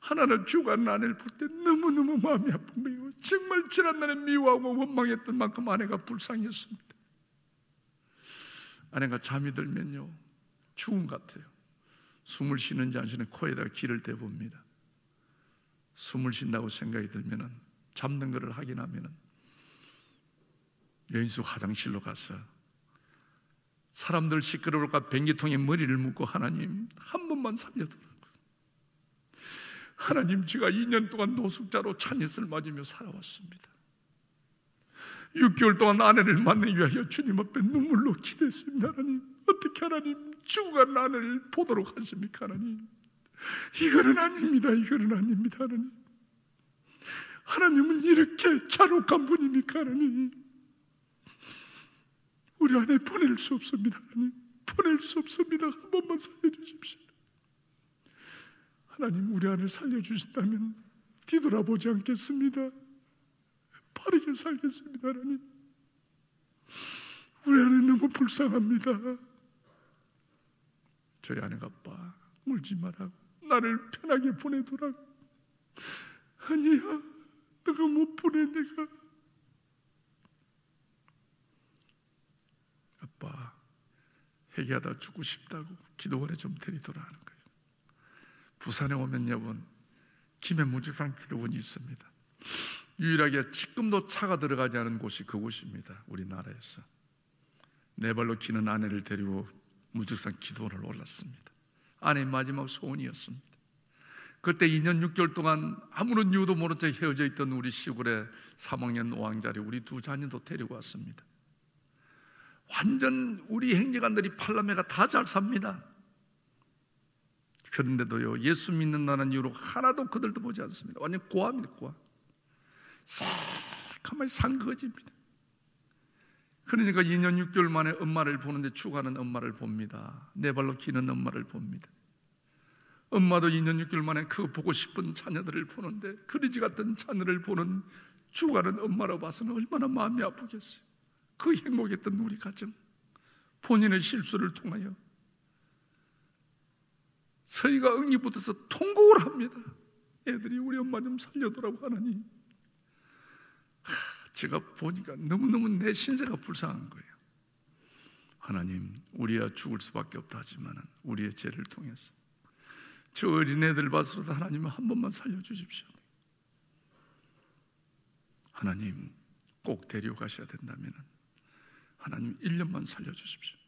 하나는 죽어가는 아내를 볼 때 너무너무 마음이 아픈 거예요. 정말 지난날에 미워하고 원망했던 만큼 아내가 불쌍했습니다. 아내가 잠이 들면요. 죽음 같아요. 숨을 쉬는지 안 쉬는 코에다 기를 대봅니다. 숨을 쉰다고 생각이 들면은 잡는 것을 확인하면은 여인수 화장실로 가서 사람들 시끄러울까 변기통에 머리를 묶고 하나님 한 번만 살려달라고 하나님 제가 2년 동안 노숙자로 찬잇을 맞으며 살아왔습니다 6개월 동안 아내를 만나기 위하여 주님 앞에 눈물로 기도했습니다 하나님 어떻게 하나님 죽어간 아내를 보도록 하십니까 하나님 이거는 아닙니다 이거는 아닙니다 하나님 하나님은 이렇게 잔혹한 분입니까 하나님 우리 안에 보낼 수 없습니다. 하나님. 보낼 수 없습니다. 한 번만 살려주십시오. 하나님, 우리 안을 살려주신다면 뒤돌아보지 않겠습니다. 바르게 살겠습니다, 하나님. 우리 안에 너무 불쌍합니다. 저희 아내가 아빠, 울지 말라고. 나를 편하게 보내두라고. 아니야, 너가 못 보내, 내가. 아빠 회개하다 죽고 싶다고 기도원에 좀 데리더라 하는 거예요. 부산에 오면 여러분 김해무직산 기도원이 있습니다. 유일하게 지금도 차가 들어가지 않은 곳이 그곳입니다. 우리나라에서 네 발로 기는 아내를 데리고 무직산 기도원을 올랐습니다. 아내의 마지막 소원이었습니다. 그때 2년 6개월 동안 아무런 이유도 모른 채 헤어져 있던 우리 시골에 3학년 5학자리 우리 두 자녀도 데리고 왔습니다. 완전 우리 행정관들이 팔남매가 다 잘 삽니다. 그런데도요, 예수 믿는다는 이유로 하나도 그들도 보지 않습니다. 완전 고아입니다, 고아. 새카만 산거지입니다. 그러니까 2년 6개월 만에 엄마를 보는데 죽어가는 엄마를 봅니다. 내 발로 기는 엄마를 봅니다. 엄마도 2년 6개월 만에 그 보고 싶은 자녀들을 보는데 그리지 같은 자녀를 보는 죽어가는 엄마로 봐서는 얼마나 마음이 아프겠어요. 그 행복했던 우리 가정 본인의 실수를 통하여 서희가 응이 붙어서 통곡을 합니다. 애들이 우리 엄마 좀 살려두라고 하나님. 하, 제가 보니까 너무너무 내 신세가 불쌍한 거예요. 하나님, 우리야 죽을 수밖에 없다 하지만 우리의 죄를 통해서 저 어린애들 봐서도 하나님 한 번만 살려주십시오. 하나님, 꼭 데려가셔야 된다면 하나님 1년만 살려주십시오.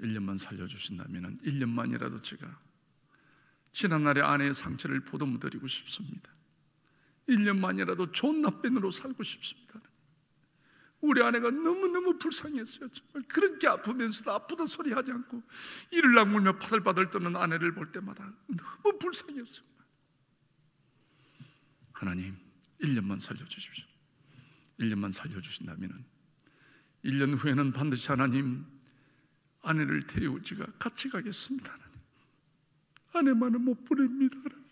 1년만 살려주신다면 1년만이라도 제가 지난날의 아내의 상처를 보듬어드리고 싶습니다. 1년만이라도 좋은 남편으로 살고 싶습니다. 우리 아내가 너무너무 불쌍했어요. 정말 그렇게 아프면서도 아프다 소리 하지 않고 이를 악물며 파들파들 떠는 아내를 볼 때마다 너무 불쌍했어요. 하나님, 1년만 살려주십시오. 1년만 살려주신다면 1년 후에는 반드시 하나님 아내를 제가 같이 가겠습니다. 하나님. 아내만은 못 보냅니다. 하나님.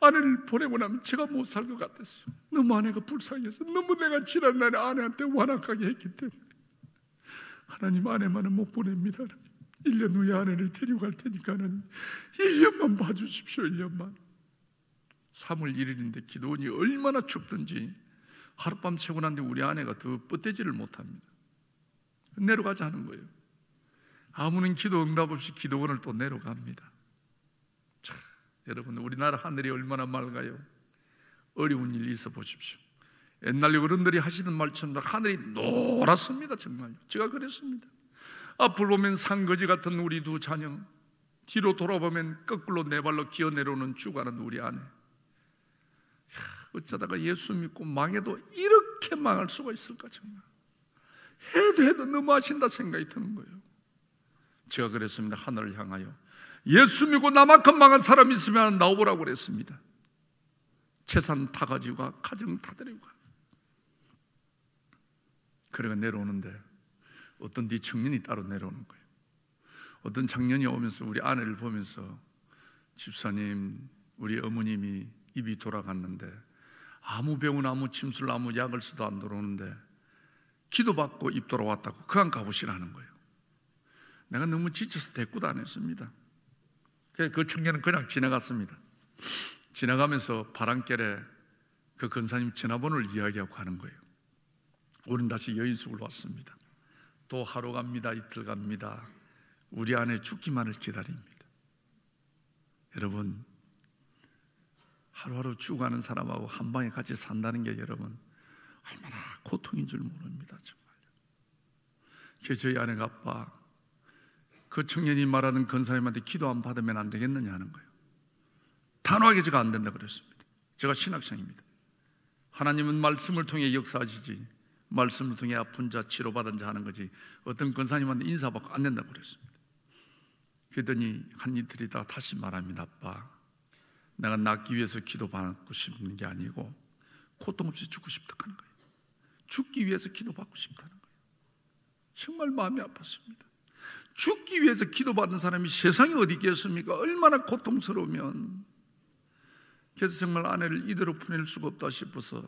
아내를 보내고 나면 제가 못 살 것 같았어요. 너무 아내가 불쌍해서 너무 내가 지난 날에 아내한테 완악하게 했기 때문에 하나님 아내만은 못 보냅니다. 하나님. 1년 후에 아내를 데리고 갈 테니까는 1년만 봐주십시오. 1년만. 3월 1일인데 기도원이 얼마나 춥든지 하룻밤 새고 난데 우리 아내가 더 뻗대지를 못합니다. 내려가자 하는 거예요. 아무는 기도 응답 없이 기도원을 또 내려갑니다. 자, 여러분 우리나라 하늘이 얼마나 맑아요. 어려운 일이 있어 보십시오. 옛날 어른들이 하시던 말처럼 하늘이 노랗습니다. 정말 제가 그랬습니다. 앞을 보면 상거지 같은 우리 두 자녀, 뒤로 돌아보면 거꾸로 네 발로 기어 내려오는 죽어가는 우리 아내. 어쩌다가 예수 믿고 망해도 이렇게 망할 수가 있을까 정말. 해도 해도 너무 하신다 생각이 드는 거예요. 제가 그랬습니다. 하늘을 향하여 예수 믿고 나만큼 망한 사람 있으면 나오보라고 그랬습니다. 재산 다 가지고 가, 가정 다 데리고 가. 그래가 내려오는데 어떤 뒤 청년이 따로 내려오는 거예요. 어떤 청년이 오면서 우리 아내를 보면서 집사님, 우리 어머님이 입이 돌아갔는데 아무 병은 아무 침술 아무 약을 써도 안 들어오는데 기도받고 입 돌아왔다고 그냥 가보시라는 거예요. 내가 너무 지쳐서 안 했습니다. 그 청년은 그냥 지나갔습니다. 지나가면서 바람결에 그 근사님 전화번호를 이야기하고 가는 거예요. 우린 다시 여인숙을 왔습니다. 또 하루 갑니다. 이틀 갑니다. 우리 안에 죽기만을 기다립니다. 여러분, 하루하루 죽어가는 사람하고 한 방에 같이 산다는 게 여러분 얼마나 고통인 줄 모릅니다. 정말요. 그 저희 아내가 아빠 그 청년이 말하는 건사님한테 기도 안 받으면 안 되겠느냐 하는 거예요. 단호하게 제가 안 된다 그랬습니다. 제가 신학생입니다. 하나님은 말씀을 통해 역사하시지 말씀을 통해 아픈 자 치료받은 자 하는 거지 어떤 권사님한테 인사받고 안 된다고 그랬습니다. 그랬더니 한 이틀이다 다시 말합니다. 아빠 내가 낫기 위해서 기도 받고 싶은 게 아니고 고통 없이 죽고 싶다 하는 거예요. 죽기 위해서 기도 받고 싶다는 거예요. 정말 마음이 아팠습니다. 죽기 위해서 기도받는 사람이 세상에 어디 있겠습니까? 얼마나 고통스러우면 그래서 정말 아내를 이대로 보낼 수가 없다 싶어서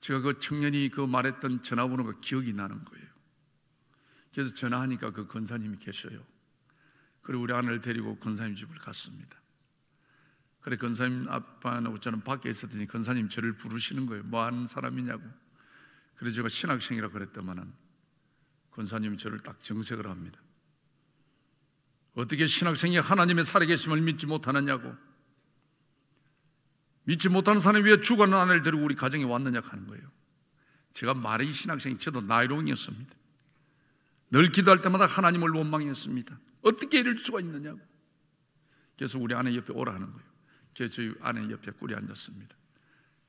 제가 그 청년이 그 말했던 전화번호가 기억이 나는 거예요. 그래서 전화하니까 그 권사님이 계셔요. 그리고 우리 아내를 데리고 권사님 집을 갔습니다. 그래 권사님 아빠는 저는 밖에 있었더니 권사님 저를 부르시는 거예요. 뭐 하는 사람이냐고. 그래서 제가 신학생이라 그랬더만은 권사님이 저를 딱 정색을 합니다. 어떻게 신학생이 하나님의 살아계심을 믿지 못하느냐고. 믿지 못하는 사람이 왜 죽어는 아내를 데리고 우리 가정에 왔느냐 하는 거예요. 제가 말이 신학생이 저도 나이롱이었습니다. 늘 기도할 때마다 하나님을 원망했습니다. 어떻게 이럴 수가 있느냐고. 그래서 우리 아내 옆에 오라 하는 거예요. 그래서 저희 아내 옆에 꿀이 앉았습니다.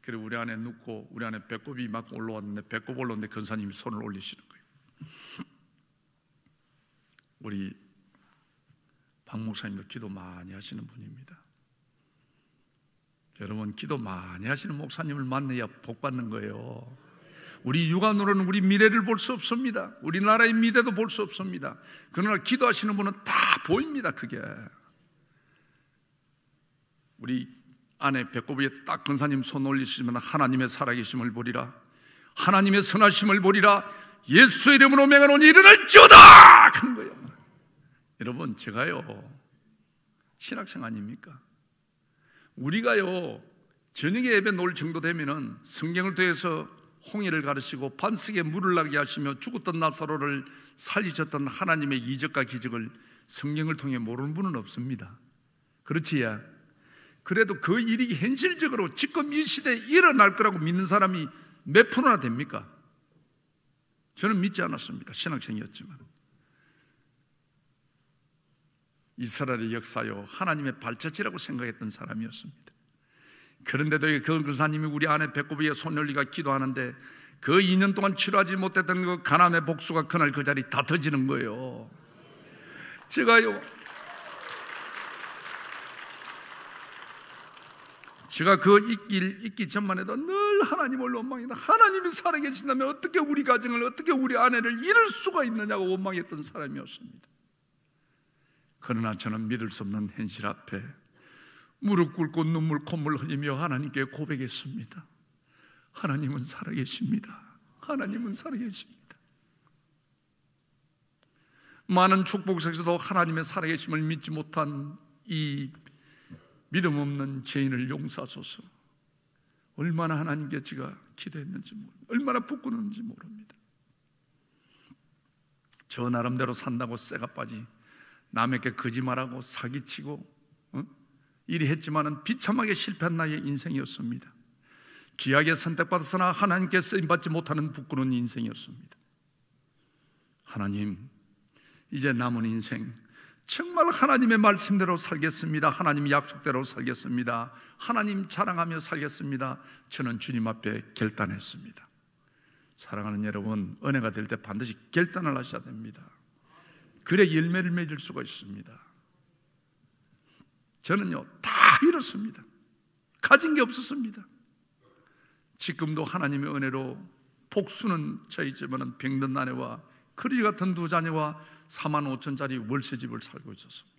그리고 우리 안에 눕고 우리 안에 배꼽이 막 올라왔는데 배꼽 올라오는데 근사님이 손을 올리시는 거예요. 우리 박 목사님도 기도 많이 하시는 분입니다. 여러분 기도 많이 하시는 목사님을 만나야 복 받는 거예요. 우리 육안으로는 우리 미래를 볼 수 없습니다. 우리나라의 미래도 볼 수 없습니다. 그러나 기도하시는 분은 다 보입니다. 그게 우리 안에 배꼽 위에 딱 근사님 손 올리시면 하나님의 살아계심을 보리라. 하나님의 선하심을 보리라. 예수 이름으로 맹하노 일어날지어다! 한 거예요. 여러분 제가요 신학생 아닙니까? 우리가요 저녁에 예배 놓을 정도 되면은 성경을 통해서 홍해를 가르치고 반석에 물을 나게 하시며 죽었던 나사로를 살리셨던 하나님의 이적과 기적을 성경을 통해 모르는 분은 없습니다. 그렇지야. 그래도 그 일이 현실적으로 지금 이 시대에 일어날 거라고 믿는 사람이 몇 프로나 됩니까? 저는 믿지 않았습니다. 신학생이었지만. 이스라엘의 역사요 하나님의 발자취라고 생각했던 사람이었습니다. 그런데도 그 근사님이 우리 안에 배꼽 위에 손열리가 기도하는데 그 2년 동안 치료하지 못했던 그 가남의 복수가 그날 그 자리 다 터지는 거예요. 제가요 제가 그 있길 있기 전만 해도 늘 하나님을 원망했다. 하나님이 살아계신다면 어떻게 우리 가정을 어떻게 우리 아내를 잃을 수가 있느냐고 원망했던 사람이었습니다. 그러나 저는 믿을 수 없는 현실 앞에 무릎 꿇고 눈물 콧물 흘리며 하나님께 고백했습니다. 하나님은 살아계십니다. 하나님은 살아계십니다. 많은 축복 속에서도 하나님의 살아계심을 믿지 못한 이 믿음 없는 죄인을 용서하소서. 얼마나 하나님께 제가 기도했는지 모릅니다. 얼마나 부끄러운지 모릅니다. 저 나름대로 산다고 쇠가 빠지 남에게 거짓말하고 사기치고 어? 일이 했지만은 비참하게 실패한 나의 인생이었습니다. 귀하게 선택받았으나 하나님께 쓰임받지 못하는 부끄러운 인생이었습니다. 하나님, 이제 남은 인생 정말 하나님의 말씀대로 살겠습니다. 하나님 약속대로 살겠습니다. 하나님 자랑하며 살겠습니다. 저는 주님 앞에 결단했습니다. 사랑하는 여러분, 은혜가 될 때 반드시 결단을 하셔야 됩니다. 그래 열매를 맺을 수가 있습니다. 저는요, 다 잃었습니다. 가진 게 없었습니다. 지금도 하나님의 은혜로 복수는 저있지만 병든 아내와 그리 같은 두 자녀와 4만 5천짜리 월세집을 살고 있었습니다.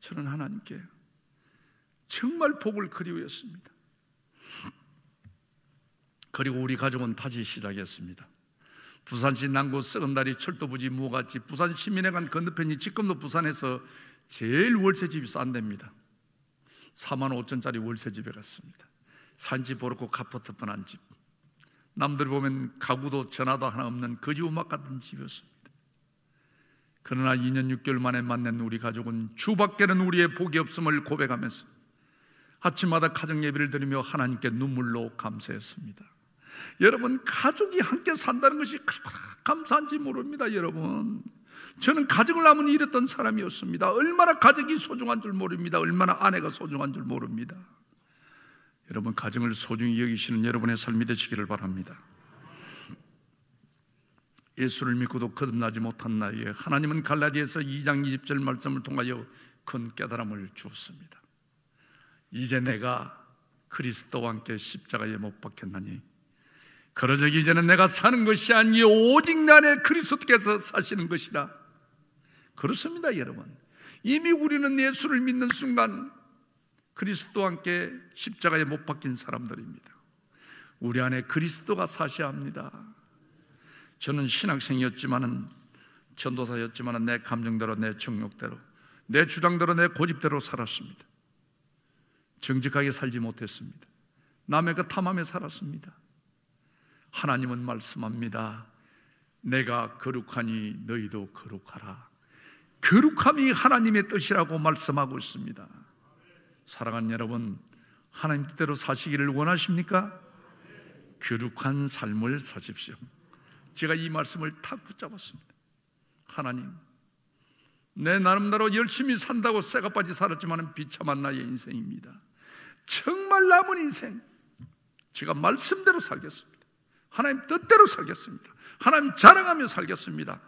저는 하나님께 정말 복을 그리워했습니다. 그리고 우리 가족은 다시 시작했습니다. 부산시 남구 썩은다리 철도부지 무같이 부산 시민회관 건너편이 지금도 부산에서 제일 월세집이 싼 데입니다. 4만 5천짜리 월세집에 갔습니다. 산지 보르고 카포트 뻔한 집. 남들 보면 가구도 전화도 하나 없는 거지 음악 같은 집이었습니다. 그러나 2년 6개월 만에 만난 우리 가족은 주밖에는 우리의 복이 없음을 고백하면서 아침마다 가정 예배를 드리며 하나님께 눈물로 감사했습니다. 여러분 가족이 함께 산다는 것이 감사한지 모릅니다, 여러분. 저는 가정을 아무리 잃었던 사람이었습니다. 얼마나 가족이 소중한 줄 모릅니다. 얼마나 아내가 소중한 줄 모릅니다. 여러분 가정을 소중히 여기시는 여러분의 삶이 되시기를 바랍니다. 예수를 믿고도 거듭나지 못한 나이에 하나님은 갈라디아서 2장 20절 말씀을 통하여 큰 깨달음을 주었습니다. 이제 내가 그리스도와 함께 십자가에 못 박혔나니 그러적 이제는 내가 사는 것이 아니 오직 나의 그리스도께서 사시는 것이라. 그렇습니다, 여러분. 이미 우리는 예수를 믿는 순간 그리스도와 함께 십자가에 못 박힌 사람들입니다. 우리 안에 그리스도가 사셔야 합니다. 저는 신학생이었지만은 전도사였지만은 내 감정대로 내 정욕대로 내 주장대로 내 고집대로 살았습니다. 정직하게 살지 못했습니다. 남의 것 탐함에 살았습니다. 하나님은 말씀합니다. 내가 거룩하니 너희도 거룩하라. 거룩함이 하나님의 뜻이라고 말씀하고 있습니다. 사랑하는 여러분, 하나님 뜻대로 사시기를 원하십니까? 거룩한 삶을 사십시오. 제가 이 말씀을 탁 붙잡았습니다. 하나님, 내 나름대로 열심히 산다고 쇠가 빠지 살았지만 비참한 나의 인생입니다. 정말 남은 인생, 제가 말씀대로 살겠습니다. 하나님 뜻대로 살겠습니다. 하나님 자랑하며 살겠습니다.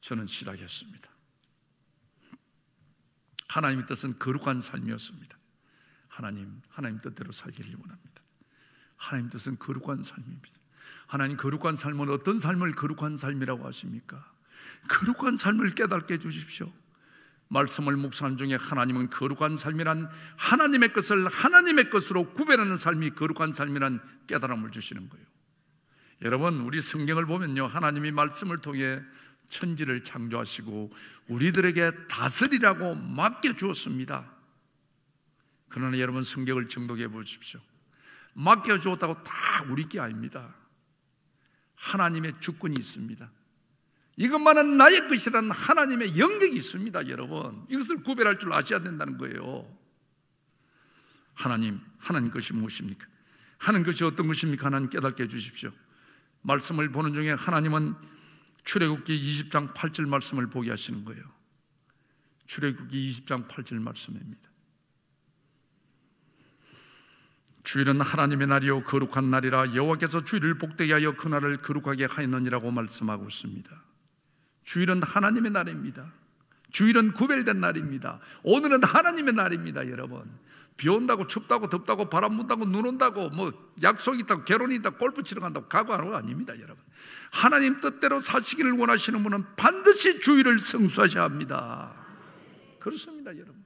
저는 시작했습니다. 하나님의 뜻은 거룩한 삶이었습니다. 하나님, 하나님 뜻대로 살기를 원합니다. 하나님 뜻은 거룩한 삶입니다. 하나님 거룩한 삶은 어떤 삶을 거룩한 삶이라고 하십니까? 거룩한 삶을 깨닫게 해 주십시오. 말씀을 묵상 중에 하나님은 거룩한 삶이란 하나님의 것을 하나님의 것으로 구별하는 삶이 거룩한 삶이란 깨달음을 주시는 거예요. 여러분, 우리 성경을 보면요. 하나님이 말씀을 통해 천지를 창조하시고 우리들에게 다스리라고 맡겨 주었습니다. 그러나 여러분 성경을 정독해 보십시오. 맡겨 주었다고 다 우리 게 아닙니다. 하나님의 주권이 있습니다. 이것만은 나의 것이라는 하나님의 영역이 있습니다, 여러분. 이것을 구별할 줄 아셔야 된다는 거예요. 하나님, 하나님 것이 무엇입니까? 하는 것이 어떤 것입니까? 하나님 깨닫게 해 주십시오. 말씀을 보는 중에 하나님은 출애굽기 20장 8절 말씀을 보게 하시는 거예요. 출애굽기 20장 8절 말씀입니다. 주일은 하나님의 날이요 거룩한 날이라 여호와께서 주일을 복되게 하여 그날을 거룩하게 하였느니라고 말씀하고 있습니다. 주일은 하나님의 날입니다. 주일은 구별된 날입니다. 오늘은 하나님의 날입니다, 여러분. 비 온다고 춥다고 덥다고 바람 분다고 눈 온다고 뭐 약속이 있다고 결혼이 있다고 골프 치러 간다고 각오하는 거 아닙니다 여러분. 하나님 뜻대로 사시기를 원하시는 분은 반드시 주의를 성수하셔야 합니다. 그렇습니다 여러분.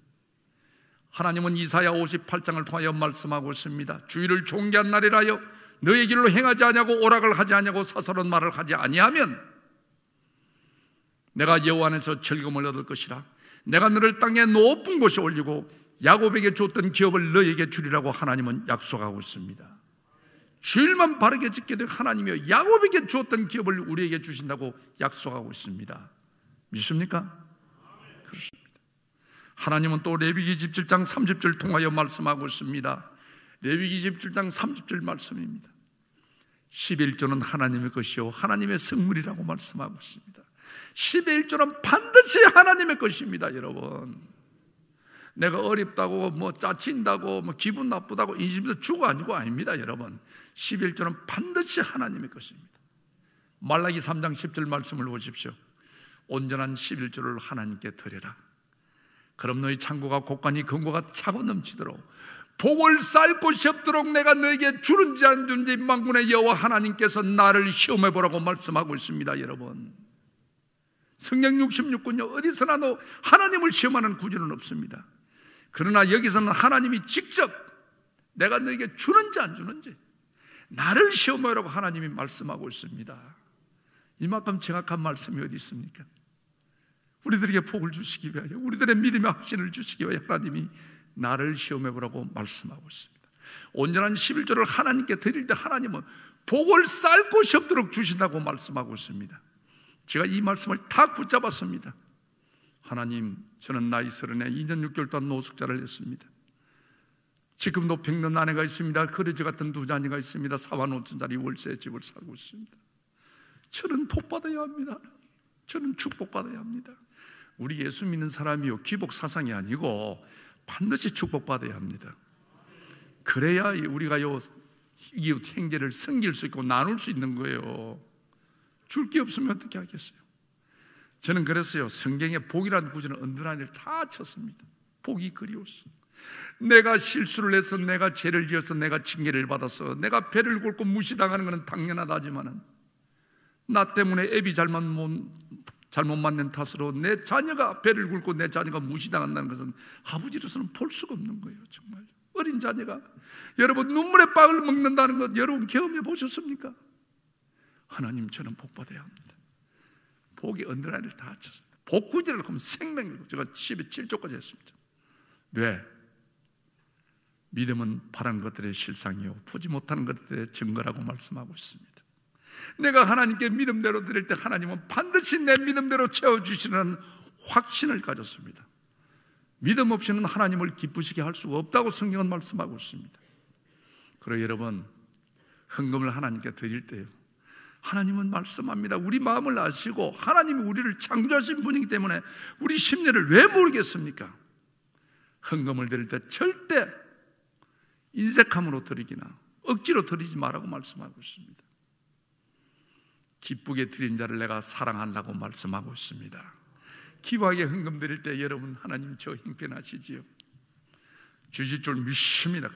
하나님은 이사야 58장을 통하여 말씀하고 있습니다. 주의를 종교한 날이라여 너의 길로 행하지 아니하고 오락을 하지 아니하고 사설한 말을 하지 아니하면 내가 여호와 안에서 즐거움을 얻을 것이라. 내가 너를 땅에 높은 곳에 올리고 야곱에게 줬던 기업을 너에게 주리라고 하나님은 약속하고 있습니다. 주일만 바르게 짓게 된 하나님이여 야곱에게 주었던 기업을 우리에게 주신다고 약속하고 있습니다. 믿습니까? 그렇습니다. 하나님은 또 레위기 17장 30절 통하여 말씀하고 있습니다. 레위기 17장 30절 말씀입니다. 11조는 하나님의 것이요 하나님의 성물이라고 말씀하고 있습니다. 11조는 반드시 하나님의 것입니다, 여러분. 내가 어렵다고 뭐 짜친다고 뭐 기분 나쁘다고 인심도 주고 아니고 아닙니다, 여러분. 11조는 반드시 하나님의 것입니다. 말라기 3장 10절 말씀을 보십시오. 온전한 11조를 하나님께 드려라. 그럼 너희 창고가 곳간이 금고가 차고 넘치도록 복을 쌓을 곳이 없도록 내가 너에게 주는지 안 주는지 만군의 여호와 하나님께서 나를 시험해 보라고 말씀하고 있습니다, 여러분. 성경 66군요 어디서나 도 하나님을 시험하는 구절은 없습니다. 그러나 여기서는 하나님이 직접 내가 너에게 주는지 안 주는지 나를 시험하라고 하나님이 말씀하고 있습니다. 이만큼 정확한 말씀이 어디 있습니까? 우리들에게 복을 주시기 위하여 우리들의 믿음의 확신을 주시기 위하여 하나님이 나를 시험해 보라고 말씀하고 있습니다. 온전한 11조를 하나님께 드릴 때 하나님은 복을 쌓을 곳이 없도록 주신다고 말씀하고 있습니다. 제가 이 말씀을 다 붙잡았습니다. 하나님, 저는 나이 서른에 2년 6개월 동안 노숙자를 했습니다. 지금도 백년 아내가 있습니다. 그러지 같은 두 자녀가 있습니다. 4만 5천짜리 월세 집을 살고 있습니다. 저는 복받아야 합니다. 저는 축복받아야 합니다. 우리 예수 믿는 사람이요. 기복 사상이 아니고 반드시 축복받아야 합니다. 그래야 우리가 요 이웃 행제를 섬길 수 있고 나눌 수 있는 거예요. 줄 게 없으면 어떻게 하겠어요? 저는 그랬어요. 성경에 복이라는 구절은 언더라인을 다 쳤습니다. 복이 그리웠어. 내가 실수를 해서 내가 죄를 지어서 내가 징계를 받아서 내가 배를 굴고 무시당하는 것은 당연하다지만은 나 때문에 애비 잘못 잘못 맞는 탓으로 내 자녀가 배를 굴고 내 자녀가 무시당한다는 것은 아버지로서는 볼 수가 없는 거예요. 정말 어린 자녀가 여러분 눈물의 빵을 먹는다는 것 여러분 경험해 보셨습니까? 하나님 저는 복 받아야 합니다. 복이 언더라인을 다 쳤습니다. 복구제를 하면 생명이고 제가 12조까지 했습니다. 왜? 믿음은 바란 것들의 실상이요 보지 못하는 것들의 증거라고 말씀하고 있습니다. 내가 하나님께 믿음대로 드릴 때 하나님은 반드시 내 믿음대로 채워 주시는 확신을 가졌습니다. 믿음 없이는 하나님을 기쁘시게 할 수가 없다고 성경은 말씀하고 있습니다. 그리고 여러분, 헌금을 하나님께 드릴 때요. 하나님은 말씀합니다. 우리 마음을 아시고 하나님이 우리를 창조하신 분이기 때문에 우리 심리를 왜 모르겠습니까? 헌금을 드릴 때 절대 인색함으로 드리기나 억지로 드리지 말라고 말씀하고 있습니다. 기쁘게 드린 자를 내가 사랑한다고 말씀하고 있습니다. 기부하게 헌금 드릴 때 여러분 하나님 저 형편하시지요. 주실 줄 믿습니다.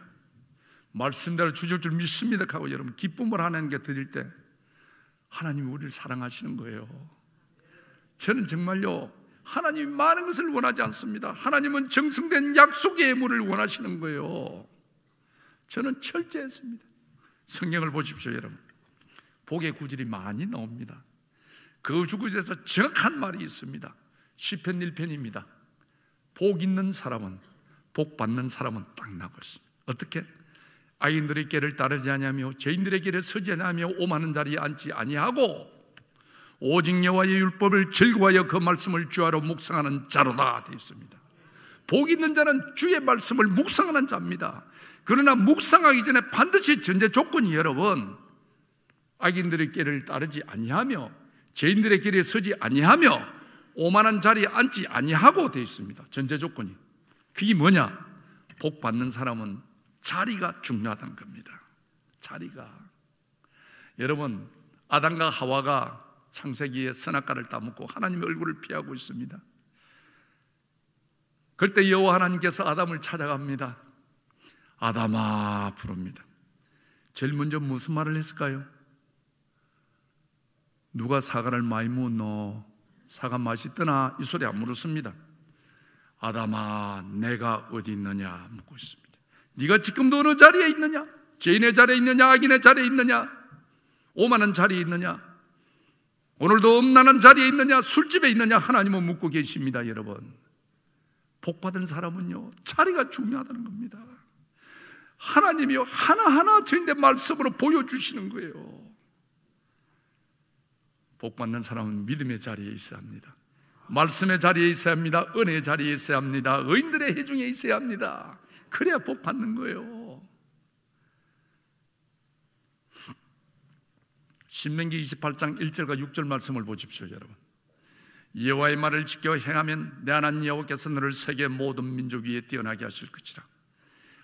말씀대로 주실 줄 믿습니다 하고 여러분 기쁨을 하나님께 드릴 때 하나님이 우리를 사랑하시는 거예요. 저는 정말요 하나님이 많은 것을 원하지 않습니다. 하나님은 정성된 약속의 예물을 원하시는 거예요. 저는 철저했습니다. 성경을 보십시오, 여러분. 복의 구절이 많이 나옵니다. 그 주구절에서 정확한 말이 있습니다. 시편 1편입니다. 복 있는 사람은 복 받는 사람은 딱 나고 있습니다. 어떻게? 아인들의 길을 따르지 아니하며 죄인들의 길에 서지 아니하며 오만한 자리에 앉지 아니하고 오직 여호와의 율법을 즐거워하여 그 말씀을 주하러 묵상하는 자로다 되어 있습니다. 복 있는 자는 주의 말씀을 묵상하는 자입니다. 그러나 묵상하기 전에 반드시 전제 조건이 여러분 악인들의 길을 따르지 아니하며 죄인들의 길에 서지 아니하며 오만한 자리에 앉지 아니하고 되어 있습니다. 전제 조건이. 그게 뭐냐? 복 받는 사람은 자리가 중요하다는 겁니다. 자리가. 여러분, 아담과 하와가 창세기에 선악과를 따먹고 하나님의 얼굴을 피하고 있습니다. 그때 여호와 하나님께서 아담을 찾아갑니다. 아담아 부릅니다. 제일 먼저 무슨 말을 했을까요? 누가 사과를 많이 묻노? 사과 맛있더나? 이 소리 안 물었습니다. 아담아, 내가 어디 있느냐? 묻고 있습니다. 네가 지금도 어느 자리에 있느냐? 죄인의 자리에 있느냐? 악인의 자리에 있느냐? 오만한 자리에 있느냐? 오늘도 음란한 자리에 있느냐? 술집에 있느냐? 하나님은 묻고 계십니다, 여러분. 복받은 사람은요, 자리가 중요하다는 겁니다. 하나님이요, 하나하나 저희들 말씀으로 보여주시는 거예요. 복받는 사람은 믿음의 자리에 있어야 합니다. 말씀의 자리에 있어야 합니다. 은혜의 자리에 있어야 합니다. 의인들의 해중에 있어야 합니다. 그래야 복 받는 거예요. 신명기 28장 1절과 6절 말씀을 보십시오, 여러분. 여호와의 말을 지켜 행하면 내 하나님 여호와께서 너를 세계 모든 민족 위에 뛰어나게 하실 것이라.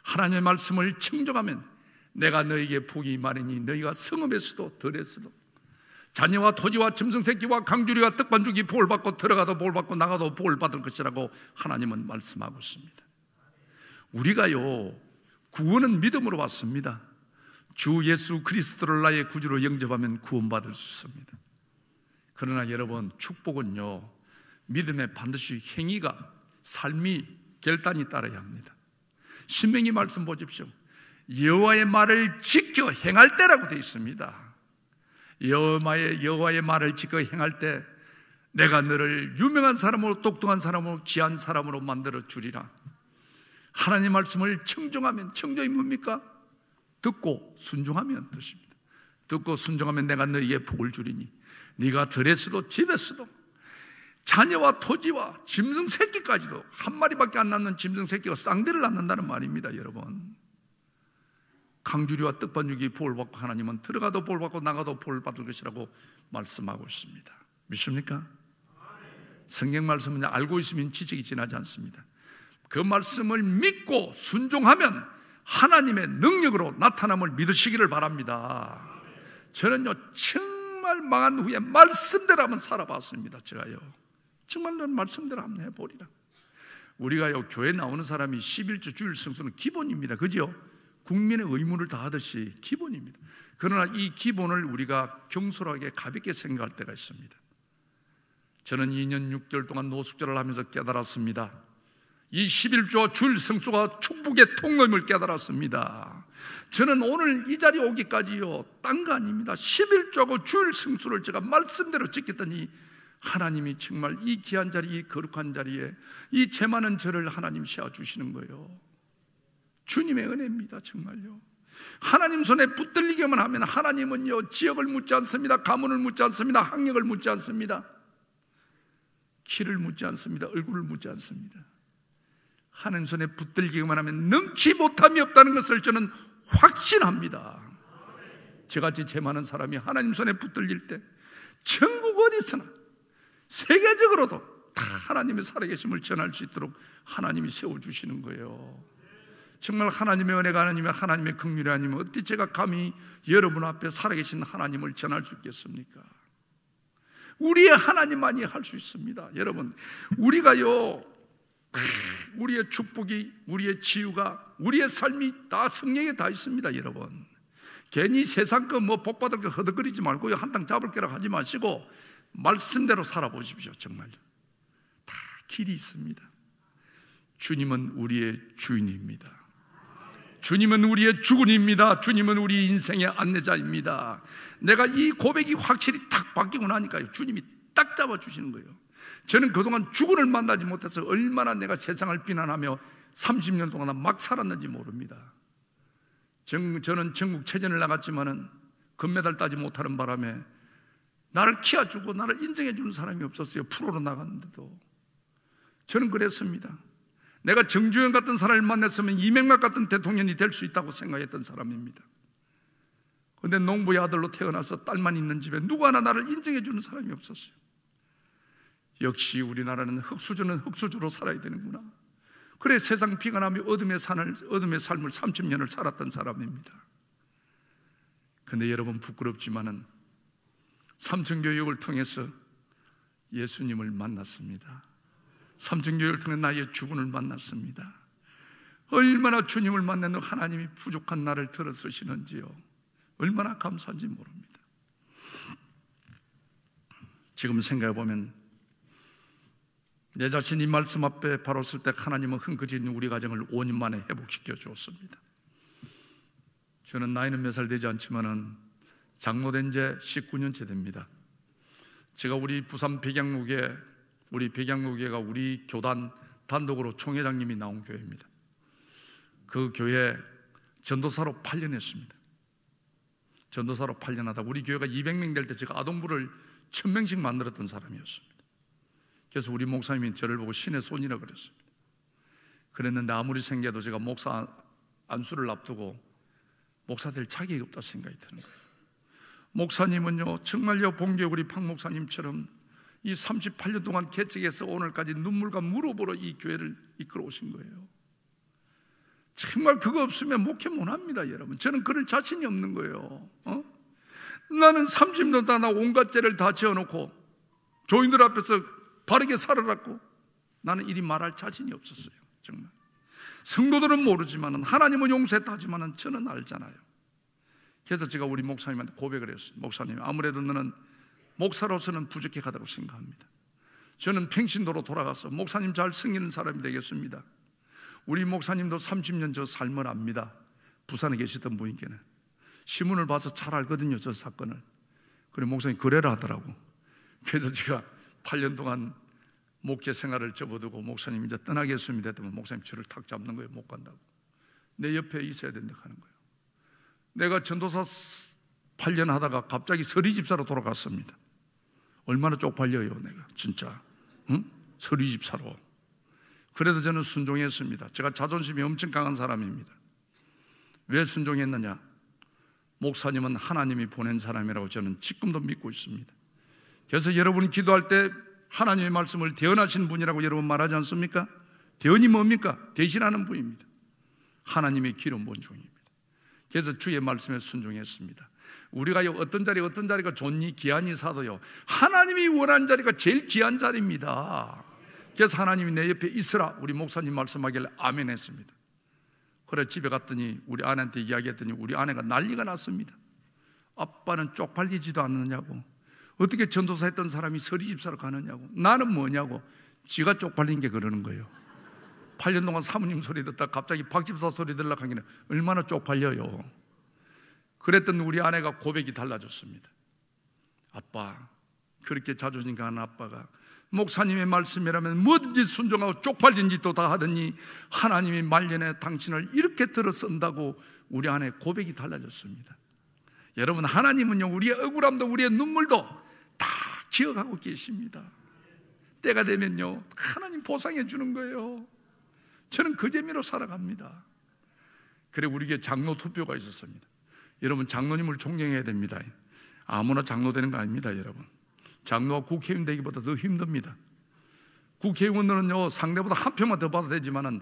하나님의 말씀을 청정하면 내가 너에게 복이 많으니 너희가 성읍에서도 덜에서도 자녀와 토지와 짐승 새끼와 강주리와 떡반죽이 복을 받고 들어가도 복을 받고 나가도 복을 받을 것이라고 하나님은 말씀하고 있습니다. 우리가요 구원은 믿음으로 받습니다. 주 예수 그리스도를 나의 구주로 영접하면 구원받을 수 있습니다. 그러나 여러분 축복은요 믿음에 반드시 행위가 삶이 결단이 따라야 합니다. 신명기 말씀 보십시오. 여호와의 말을 지켜 행할 때라고 되어 있습니다. 여호와의 여호와의 말을 지켜 행할 때 내가 너를 유명한 사람으로 똑똑한 사람으로 귀한 사람으로 만들어 주리라. 하나님 말씀을 청정하면 청정이 뭡니까? 듣고 순종하면 뜻입니다. 듣고 순종하면 내가 너에게 복을 주리니 네가 들에서도 집에서도 자녀와 토지와 짐승 새끼까지도 한 마리밖에 안 낳는 짐승 새끼가 쌍대를 낳는다는 말입니다, 여러분. 강주리와 떡반죽이 복을 받고 하나님은 들어가도 복을 받고 나가도 복을 받을 것이라고 말씀하고 있습니다. 믿습니까? 성경 말씀은 알고 있으면 지식이 지나지 않습니다. 그 말씀을 믿고 순종하면 하나님의 능력으로 나타남을 믿으시기를 바랍니다. 저는요, 정말 망한 후에 말씀대로 한번 살아봤습니다. 제가요. 정말 말씀대로 한번 해보리라. 우리가요, 교회 나오는 사람이 11주 주일 성수는 기본입니다. 그죠? 국민의 의무를 다하듯이 기본입니다. 그러나 이 기본을 우리가 경솔하게 가볍게 생각할 때가 있습니다. 저는 2년 6개월 동안 노숙절을 하면서 깨달았습니다. 이 11조와 주 성수가 축복의 통로임을 깨달았습니다. 저는 오늘 이 자리에 오기까지요, 딴 거 아닙니다. 11조하고 주일 성수를 제가 말씀대로 지켰더니 하나님이 정말 이 귀한 자리, 이 거룩한 자리에 이죄 많은 저를 하나님 씌워주시는 거예요. 주님의 은혜입니다. 정말요. 하나님 손에 붙들리기만 하면 하나님은요, 지역을 묻지 않습니다. 가문을 묻지 않습니다. 학력을 묻지 않습니다. 키를 묻지 않습니다. 얼굴을 묻지 않습니다. 하나님 손에 붙들기만 하면 능치 못함이 없다는 것을 저는 확신합니다. 저같이 죄 많은 사람이 하나님 손에 붙들릴 때 전국 어디서나 세계적으로도 다 하나님의 살아계심을 전할 수 있도록 하나님이 세워주시는 거예요. 정말 하나님의 은혜가 아니면 하나님의 긍휼이 아니면 어떻게 제가 감히 여러분 앞에 살아계신 하나님을 전할 수 있겠습니까? 우리의 하나님만이 할 수 있습니다. 여러분, 우리가요, 우리의 축복이, 우리의 치유가, 우리의 삶이 다 성령에 다 있습니다, 여러분. 괜히 세상 거 뭐 복받을 거 허덕거리지 말고요. 한땅 잡을 거라 하지 마시고, 말씀대로 살아보십시오, 정말요. 다 길이 있습니다. 주님은 우리의 주인입니다. 주님은 우리의 주군입니다. 주님은 우리 인생의 안내자입니다. 내가 이 고백이 확실히 딱 바뀌고 나니까요. 주님이 딱 잡아주시는 거예요. 저는 그동안 주군을 만나지 못해서 얼마나 내가 세상을 비난하며 30년 동안 막 살았는지 모릅니다. 저는 전국 체전을 나갔지만은 금메달 따지 못하는 바람에 나를 키워주고 나를 인정해 주는 사람이 없었어요. 프로로 나갔는데도. 저는 그랬습니다. 내가 정주영 같은 사람을 만났으면 이명박 같은 대통령이 될 수 있다고 생각했던 사람입니다. 그런데 농부의 아들로 태어나서 딸만 있는 집에 누구 하나 나를 인정해 주는 사람이 없었어요. 역시 우리나라는 흑수저는 흑수저로 살아야 되는구나. 그래 세상 비관하며 어둠의 산을 어둠의 삶을 30년을 살았던 사람입니다. 근데 여러분 부끄럽지만은 삼층 교육을 통해서 예수님을 만났습니다. 삼층교회를 통해 나의 주군을 만났습니다. 얼마나 주님을 만나는 하나님이 부족한 나를 들어쓰시는지요. 얼마나 감사한지 모릅니다. 지금 생각해 보면 내 자신 이 말씀 앞에 바로 설 때 하나님은 흥그진 우리 가정을 5년 만에 회복시켜 주었습니다. 저는 나이는 몇 살 되지 않지만은 장로된 지 19년째 됩니다. 제가 우리 부산 백양로교회 우리 백양로교회가 우리 교단 단독으로 총회장님이 나온 교회입니다. 그 교회 전도사로 8년 했습니다. 전도사로 8년 하다 우리 교회가 200명 될 때 제가 아동부를 1000명씩 만들었던 사람이었습니다. 그래서 우리 목사님이 저를 보고 신의 손이라 그랬습니다. 그랬는데 아무리 생겨도 제가 목사 안수를 앞두고 목사 될 자격이 없다 생각이 드는 거예요. 목사님은요, 정말요, 본교 우리 박 목사님처럼 이 38년 동안 개척해서 오늘까지 눈물과 무릎으로 이 교회를 이끌어 오신 거예요. 정말 그거 없으면 목회 못 합니다, 여러분. 저는 그럴 자신이 없는 거예요. 어? 나는 30년 동안 온갖 죄를 다 지어놓고 교인들 앞에서 바르게 살아갔고 나는 이리 말할 자신이 없었어요. 정말. 성도들은 모르지만 하나님은 용서했다 하지만 저는 알잖아요. 그래서 제가 우리 목사님한테 고백을 했어요. 목사님, 아무래도 너는 목사로서는 부족하다고 생각합니다. 저는 평신도로 돌아가서 목사님 잘 승리는 사람이 되겠습니다. 우리 목사님도 30년 저 삶을 압니다. 부산에 계시던 분께는 신문을 봐서 잘 알거든요. 저 사건을. 그래 목사님 그래라 하더라고. 그래서 제가 8년 동안 목회 생활을 접어두고 목사님 이제 떠나겠습니다. 했더니 목사님 저를 탁 잡는 거예요. 못 간다고. 내 옆에 있어야 된다 하는 거예요. 내가 전도사 8년 하다가 갑자기 서리 집사로 돌아갔습니다. 얼마나 쪽팔려요, 내가 진짜. 응? 서리 집사로. 그래도 저는 순종했습니다. 제가 자존심이 엄청 강한 사람입니다. 왜 순종했느냐? 목사님은 하나님이 보낸 사람이라고 저는 지금도 믿고 있습니다. 그래서 여러분이 기도할 때 하나님의 말씀을 대언하신 분이라고 여러분 말하지 않습니까? 대언이 뭡니까? 대신하는 분입니다. 하나님의 기름 본 중입니다. 그래서 주의 말씀에 순종했습니다. 우리가 어떤 자리 어떤 자리가 좋니 귀하니 사도요. 하나님이 원하는 자리가 제일 귀한 자리입니다. 그래서 하나님이 내 옆에 있으라 우리 목사님 말씀하길래 아멘 했습니다. 그래 집에 갔더니 우리 아내한테 이야기했더니 우리 아내가 난리가 났습니다. 아빠는 쪽팔리지도 않느냐고 어떻게 전도사 했던 사람이 서리 집사로 가느냐고 나는 뭐냐고 지가 쪽팔린 게 그러는 거예요. 8년 동안 사모님 소리 듣다 갑자기 박 집사 소리 들락 하기는 얼마나 쪽팔려요. 그랬던 우리 아내가 고백이 달라졌습니다. 아빠, 그렇게 자존심 강한 아빠가 목사님의 말씀이라면 뭐든지 순종하고 쪽팔린 짓도 다 하더니 하나님이 말년에 당신을 이렇게 들어 쓴다고 우리 안에 고백이 달라졌습니다. 여러분 하나님은요 우리의 억울함도 우리의 눈물도 다 기억하고 계십니다. 때가 되면요 하나님 보상해 주는 거예요. 저는 그 재미로 살아갑니다. 그래 우리에게 장로 투표가 있었습니다. 여러분 장로님을 존경해야 됩니다. 아무나 장로 되는 거 아닙니다, 여러분. 장로가 국회의원 되기보다 더 힘듭니다. 국회의원들은요 상대보다 한 표만 더 받아도 되지만은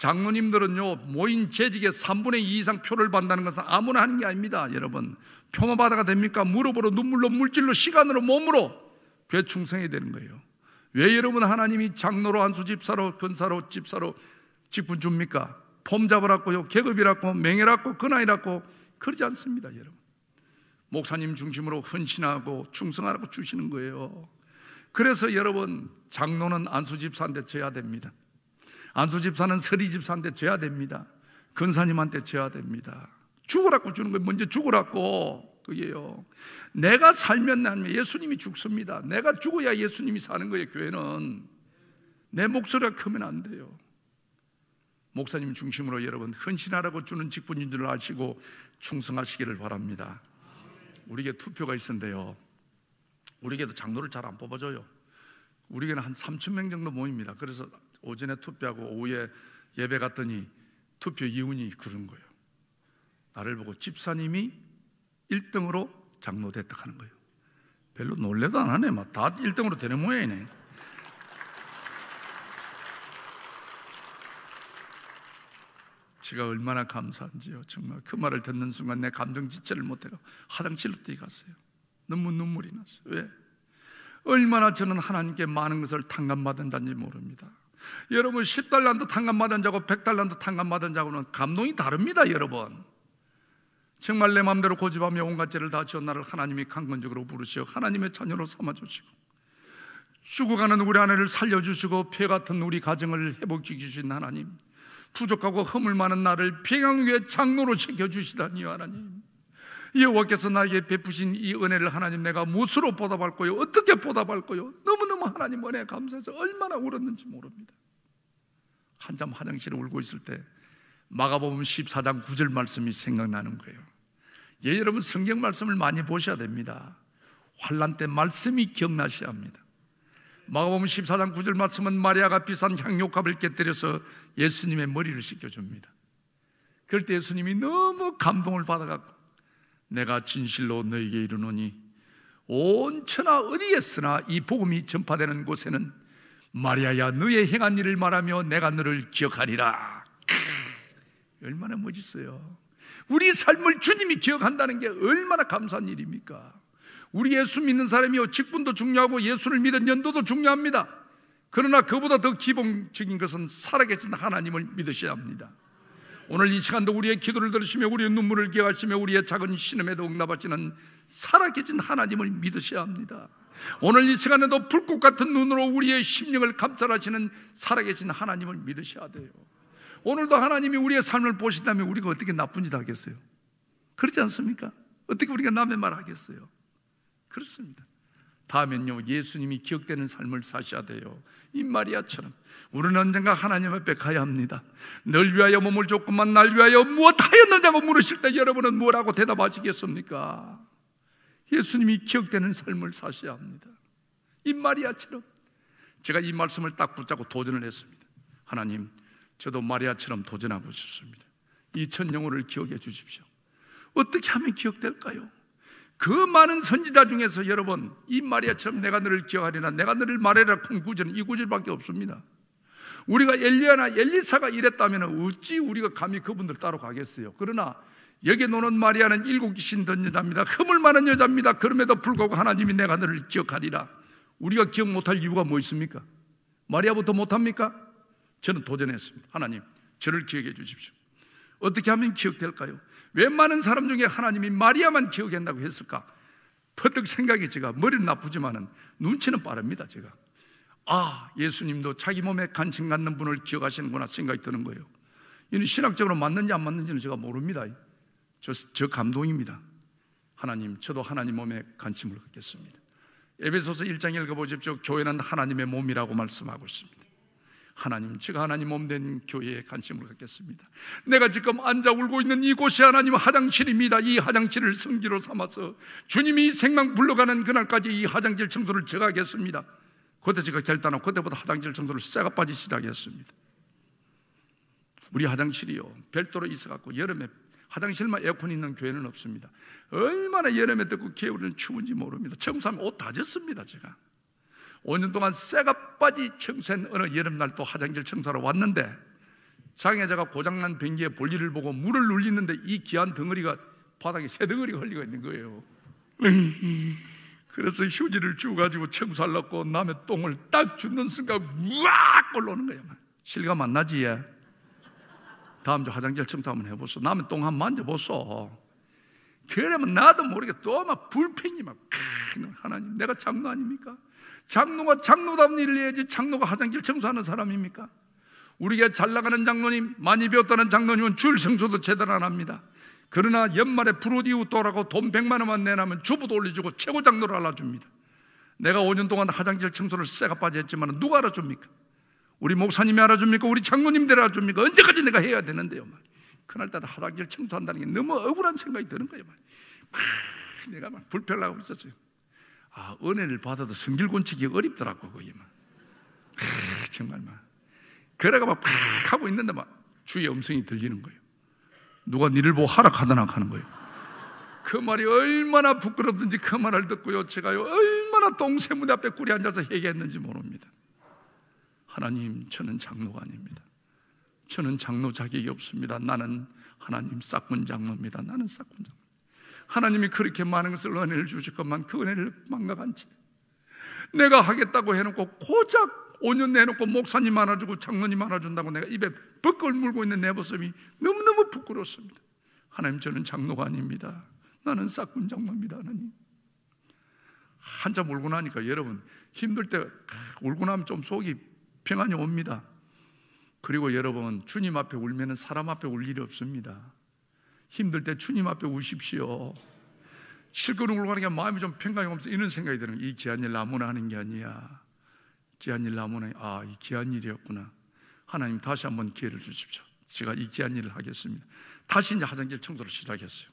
장로님들은요 모인 재직의 3분의 2 이상 표를 받는다는 것은 아무나 하는 게 아닙니다, 여러분. 표만 받아가 됩니까? 무릎으로 눈물로 물질로 시간으로 몸으로 그 충성해야 되는 거예요. 왜 여러분 하나님이 장로로 한수 집사로 근사로 집사로 직분 줍니까? 폼 잡으라고요, 계급이라고, 명예라고, 근하이라고 그러지 않습니다, 여러분. 목사님 중심으로 헌신하고 충성하라고 주시는 거예요. 그래서 여러분 장로는 안수 집사한테 져야 됩니다. 안수 집사는 서리 집사한테 져야 됩니다. 근사님한테 져야 됩니다. 죽으라고 주는 거예요. 먼저 죽으라고 그게요. 내가 살면 난 예수님이 죽습니다. 내가 죽어야 예수님이 사는 거예요. 교회는 내 목소리가 크면 안 돼요. 목사님 중심으로 여러분 헌신하라고 주는 직분인 줄 아시고 충성하시기를 바랍니다. 우리에게 투표가 있는데요. 우리에게도 장로를 잘 안 뽑아줘요. 우리에게는 한 3천 명 정도 모입니다. 그래서 오전에 투표하고 오후에 예배 갔더니 투표 이윤이 그런 거예요. 나를 보고 집사님이 1등으로 장로 됐다 하는 거예요. 별로 놀래도 안 하네. 다 1등으로 되는 모양이네. 제가 얼마나 감사한지요. 정말 그 말을 듣는 순간 내 감정 지체를 못해가 화장실로 뛰어갔어요. 너무 눈물이 났어요. 왜? 얼마나 저는 하나님께 많은 것을 탕감받은다는지 모릅니다. 여러분 10달란트 탕감 받은 자고 100달란트 탕감 받은 자고는 감동이 다릅니다 여러분. 정말 내 마음대로 고집하며 온갖 죄를 다 지은 나를 하나님이 강건적으로 부르시어 하나님의 자녀로 삼아주시고 죽어가는 우리 아내를 살려주시고 폐 같은 우리 가정을 회복시키신 하나님 부족하고 허물 많은 나를 평양 위에 장로로 시켜주시다니 하나님. 여호와께서 나에게 베푸신 이 은혜를 하나님 내가 무엇으로 보답할 거요? 어떻게 보답할 거요? 너무 너무 하나님 은혜 감사해서 얼마나 울었는지 모릅니다. 한참 화장실에 울고 있을 때 마가복음 14장 9절 말씀이 생각나는 거예요. 예, 여러분 성경 말씀을 많이 보셔야 됩니다. 환란 때 말씀이 기억나셔야 합니다. 마가복음 14장 9절 말씀은 마리아가 비싼 향료값을 깨뜨려서 예수님의 머리를 씻겨줍니다. 그럴 때 예수님이 너무 감동을 받아갖고 내가 진실로 너에게 이르노니 온 천하 어디에서나 이 복음이 전파되는 곳에는 마리아야 너의 행한 일을 말하며 내가 너를 기억하리라. 얼마나 멋있어요. 우리 삶을 주님이 기억한다는 게 얼마나 감사한 일입니까? 우리 예수 믿는 사람이요 직분도 중요하고 예수를 믿은 연도도 중요합니다. 그러나 그보다 더 기본적인 것은 살아계신 하나님을 믿으셔야 합니다 오늘 이 시간도 우리의 기도를 들으시며 우리의 눈물을 기억하시며 우리의 작은 신음에도 응답하시는 살아계신 하나님을 믿으셔야 합니다 오늘 이 시간에도 불꽃 같은 눈으로 우리의 심령을 감찰하시는 살아계신 하나님을 믿으셔야 돼요 오늘도 하나님이 우리의 삶을 보신다면 우리가 어떻게 나쁜 짓 하겠어요? 그렇지 않습니까? 어떻게 우리가 남의 말 하겠어요? 그렇습니다. 다음엔요 예수님이 기억되는 삶을 사셔야 돼요. 이 마리아처럼 우리는 언젠가 하나님 앞에 가야 합니다. 널 위하여 몸을 줬구만 날 위하여 무엇하였느냐고 물으실 때 여러분은 뭐라고 대답하시겠습니까? 예수님이 기억되는 삶을 사셔야 합니다. 이 마리아처럼 제가 이 말씀을 딱 붙잡고 도전을 했습니다. 하나님 저도 마리아처럼 도전하고 싶습니다. 이천 영혼을 기억해 주십시오. 어떻게 하면 기억될까요? 그 많은 선지자 중에서 여러분 이 마리아처럼 내가 너를 기억하리나? 내가 너를 말해라 큰 구절은 이 구절밖에 없습니다. 우리가 엘리야나 엘리사가 이랬다면 어찌 우리가 감히 그분들 따로 가겠어요? 그러나 여기 노는 마리아는 일곱 귀신 든 여자입니다. 흠을 많은 여자입니다. 그럼에도 불구하고 하나님이 내가 너를 기억하리라. 우리가 기억 못할 이유가 뭐 있습니까? 마리아부터 못합니까? 저는 도전했습니다. 하나님 저를 기억해 주십시오. 어떻게 하면 기억될까요? 왜 많은 사람 중에 하나님이 마리아만 기억한다고 했을까? 퍼뜩 생각이 제가 머리는 나쁘지만은 눈치는 빠릅니다 제가. 아 예수님도 자기 몸에 관심 갖는 분을 기억하시는구나 생각이 드는 거예요. 이는 신학적으로 맞는지 안 맞는지는 제가 모릅니다. 저, 저 감동입니다. 하나님 저도 하나님 몸에 관심을 갖겠습니다. 에베소서 1장 읽어보십시오. 교회는 하나님의 몸이라고 말씀하고 있습니다 하나님, 제가 하나님 몸 된 교회에 관심을 갖겠습니다. 내가 지금 앉아 울고 있는 이곳이 하나님 화장실입니다. 이 화장실을 성지로 삼아서 주님이 생명 불러가는 그날까지 이 화장실 청소를 제가 하겠습니다. 그때 제가 결단하고 그때부터 화장실 청소를 쇠가 빠지 시작했습니다. 우리 화장실이요 별도로 있어갖고 여름에 화장실만 에어컨 있는 교회는 없습니다. 얼마나 여름에 덥고 겨울에는 추운지 모릅니다. 청소하면 옷 다 젖습니다, 제가. 5년 동안 쇠가 빠지 청소한 어느 여름날 또 화장실 청소하러 왔는데 장애자가 고장난 변기에 볼일을 보고 물을 눌리는데 이 귀한 덩어리가 바닥에 새 덩어리가 흘리고 있는 거예요. 그래서 휴지를 주가지고 청소하려고 남의 똥을 딱 줍는 순간 우악 올라오는 거야. 실감 안 나지? 얘? 다음 주 화장실 청소 한번 해보소. 남의 똥 한번 만져보소. 그러면 나도 모르게 또 막 불평이 막 하나님 내가 장로 아닙니까? 장로가 장로다운 일을 해야지 장로가 화장실 청소하는 사람입니까? 우리가 잘 나가는 장로님, 많이 배웠다는 장로님은 줄 성소도 제대로 안 합니다. 그러나 연말에 프로디우토라고 돈 100만 원만 내놔면 주부도 올려주고 최고 장로를 알아줍니다. 내가 5년 동안 화장실 청소를 쇠가 빠졌지만 누가 알아줍니까? 우리 목사님이 알아줍니까? 우리 장로님들이 알아줍니까? 언제까지 내가 해야 되는데요? 그날따라 화장실 청소한다는 게 너무 억울한 생각이 드는 거예요. 내가 막 불편하고 있었어요. 아, 은혜를 받아도 성질 곤치기 어렵더라고, 그게 막. 아, 정말 막. 그래가 막 팍 하고 있는데 막 주의 음성이 들리는 거예요. 누가 니를 보고 하락하더나 하는 거예요. 그 말이 얼마나 부끄럽든지 그 말을 듣고요. 제가요, 얼마나 똥새무대 앞에 꿀이 앉아서 얘기했는지 모릅니다. 하나님, 저는 장로가 아닙니다. 저는 장로 자격이 없습니다. 나는 하나님 싹군 장로입니다. 나는 싹군 장로. 하나님이 그렇게 많은 것을 은혜를 주실 것만 그 은혜를 망각한 채 내가 하겠다고 해놓고 고작 5년 내놓고 목사님 안아주고 장로님 안아준다고 내가 입에 벅걸 물고 있는 내 모습이 너무너무 부끄럽습니다. 하나님 저는 장로가 아닙니다. 나는 싹군 장로입니다. 하나님. 한참 울고 나니까 여러분 힘들 때 울고 나면 좀 속이 평안이 옵니다. 그리고 여러분 주님 앞에 울면 사람 앞에 울 일이 없습니다. 힘들 때 주님 앞에 우십시오. 실컷 울고 하는 게 마음이 좀 평강이 오면서 이런 생각이 드는 이 귀한 일 아무나 하는 게 아니야. 귀한 일 아무나 아, 이 귀한 일이었구나. 하나님 다시 한번 기회를 주십시오. 제가 이 귀한 일을 하겠습니다. 다시 이제 화장실 청소를 시작했어요.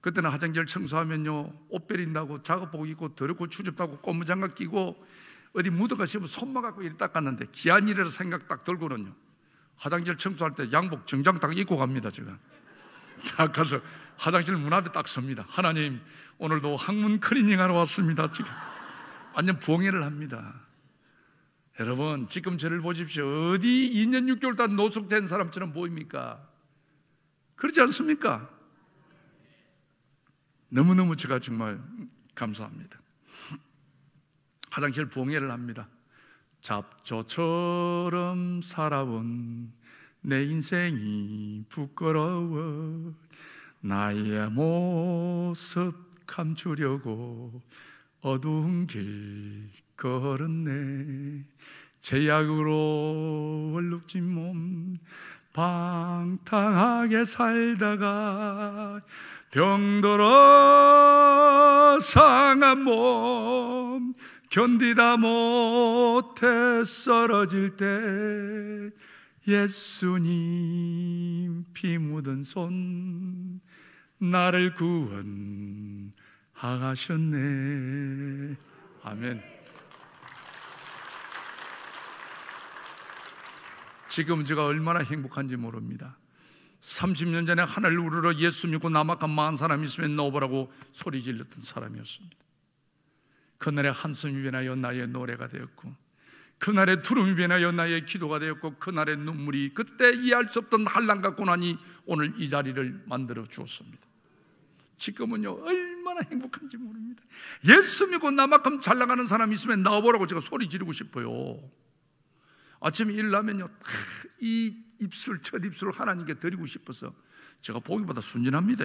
그때는 화장실 청소하면요 옷 베린다고 작업복 입고 더럽고 추접다고 고무장갑 끼고 어디 묻어가 싶으면 손만 갖고 이렇게 닦았는데 귀한 일이라 생각 딱 들고는요 화장실 청소할 때 양복 정장 딱 입고 갑니다 제가 딱 가서 화장실 문 앞에 딱 섭니다 하나님 오늘도 항문 클리닝 하러 왔습니다 지금 완전 부흥회를 합니다 여러분 지금 저를 보십시오 어디 2년 6개월 동안 노숙된 사람처럼 보입니까? 그렇지 않습니까? 너무너무 제가 정말 감사합니다. 화장실 부흥회를 합니다. 잡초처럼 살아온 내 인생이 부끄러워 나의 모습 감추려고 어두운 길 걸었네. 제약으로 얼룩진 몸 방탕하게 살다가 병들어 상한 몸 견디다 못해 쓰러질 때 예수님 피 묻은 손 나를 구원하셨네. 아멘. 지금 제가 얼마나 행복한지 모릅니다. 30년 전에 하늘 우르러 예수 믿고 남악한 만 사람 있으면 넣어보라고 소리 질렀던 사람이었습니다. 그날의 한숨이 변하여 나의 노래가 되었고 그날의 두름이 변하여 나의 기도가 되었고 그날의 눈물이 그때 이해할 수 없던 한란 갖고 나니 오늘 이 자리를 만들어 주었습니다. 지금은요 얼마나 행복한지 모릅니다. 예수 믿고 나만큼 잘 나가는 사람이 있으면 나와보라고 제가 소리 지르고 싶어요. 아침에 일나면요 이 입술, 첫 입술을 하나님께 드리고 싶어서 제가 보기보다 순진합니다.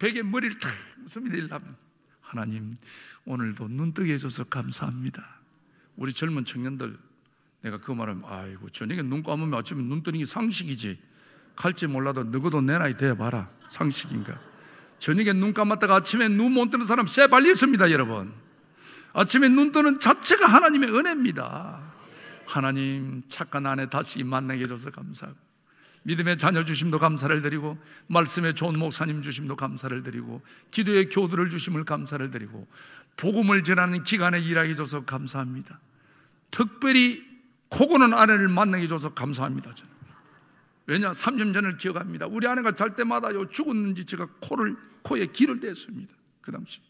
베개 머리를 탁 웃음이 내려면 하나님 오늘도 눈뜨게 해줘서 감사합니다. 우리 젊은 청년들 내가 그 말하면 아이고 저녁에 눈 감으면 아침에 눈 뜨는 게 상식이지. 갈지 몰라도 너도 내 나이 돼봐라. 상식인가? 저녁에 눈 감았다가 아침에 눈 못 뜨는 사람 씨발리 있습니다 여러분. 아침에 눈 뜨는 자체가 하나님의 은혜입니다. 하나님 착한 아내 다시 만나게 해줘서 감사하고 믿음의 자녀 주심도 감사를 드리고 말씀의 좋은 목사님 주심도 감사를 드리고 기도의 교두를 주심을 감사를 드리고 복음을 전하는 기간에 일하게 해줘서 감사합니다 특별히 코고는 아내를 만나게 해줘서 감사합니다 저는. 왜냐 3년 전을 기억합니다 우리 아내가 잘 때마다 요 죽었는지 제가 코를 코에 기를 댔습니다 그 당시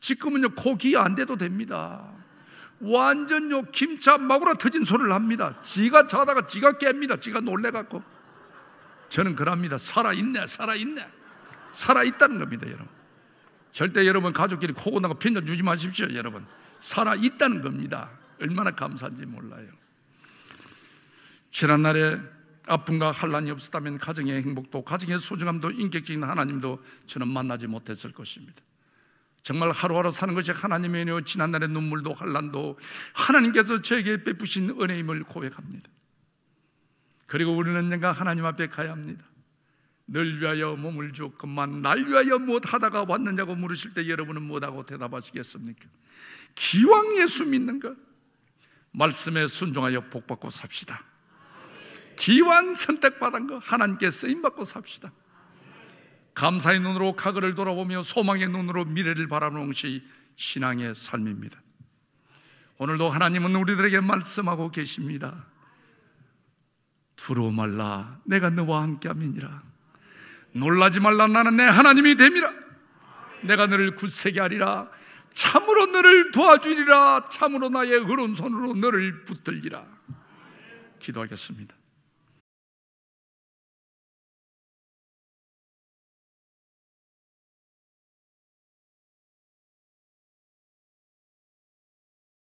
지금은요 코 기안 대도 됩니다 완전 요 김차 마구라 터진 소리를 합니다. 지가 자다가 지가 깹니다. 지가 놀래갖고 저는 그럽니다. 살아있네, 살아있네, 살아있다는 겁니다, 여러분. 절대 여러분 가족끼리 코고나고 편견 주지 마십시오, 여러분. 살아있다는 겁니다. 얼마나 감사한지 몰라요. 지난날에 아픔과 환란이 없었다면 가정의 행복도 가정의 소중함도 인격적인 하나님도 저는 만나지 못했을 것입니다. 정말 하루하루 사는 것이 하나님의 은혜요 지난날의 눈물도 환란도 하나님께서 저에게 베푸신 은혜임을 고백합니다. 그리고 우리는 언젠가 하나님 앞에 가야 합니다. 늘 위하여 몸을 주었건만 날 위하여 무엇하다가 왔느냐고 물으실 때 여러분은 무엇하고 대답하시겠습니까? 기왕 예수 믿는 것 말씀에 순종하여 복받고 삽시다. 기왕 선택받은 것 하나님께 쓰임받고 삽시다. 감사의 눈으로 과거를 돌아보며 소망의 눈으로 미래를 바라보는 것이 신앙의 삶입니다. 오늘도 하나님은 우리들에게 말씀하고 계십니다. 두루 말라 내가 너와 함께함이니라 놀라지 말라 나는 내 하나님이 됨이라 내가 너를 굳세게 하리라 참으로 너를 도와주리라. 참으로 나의 흐른 손으로 너를 붙들리라. 기도하겠습니다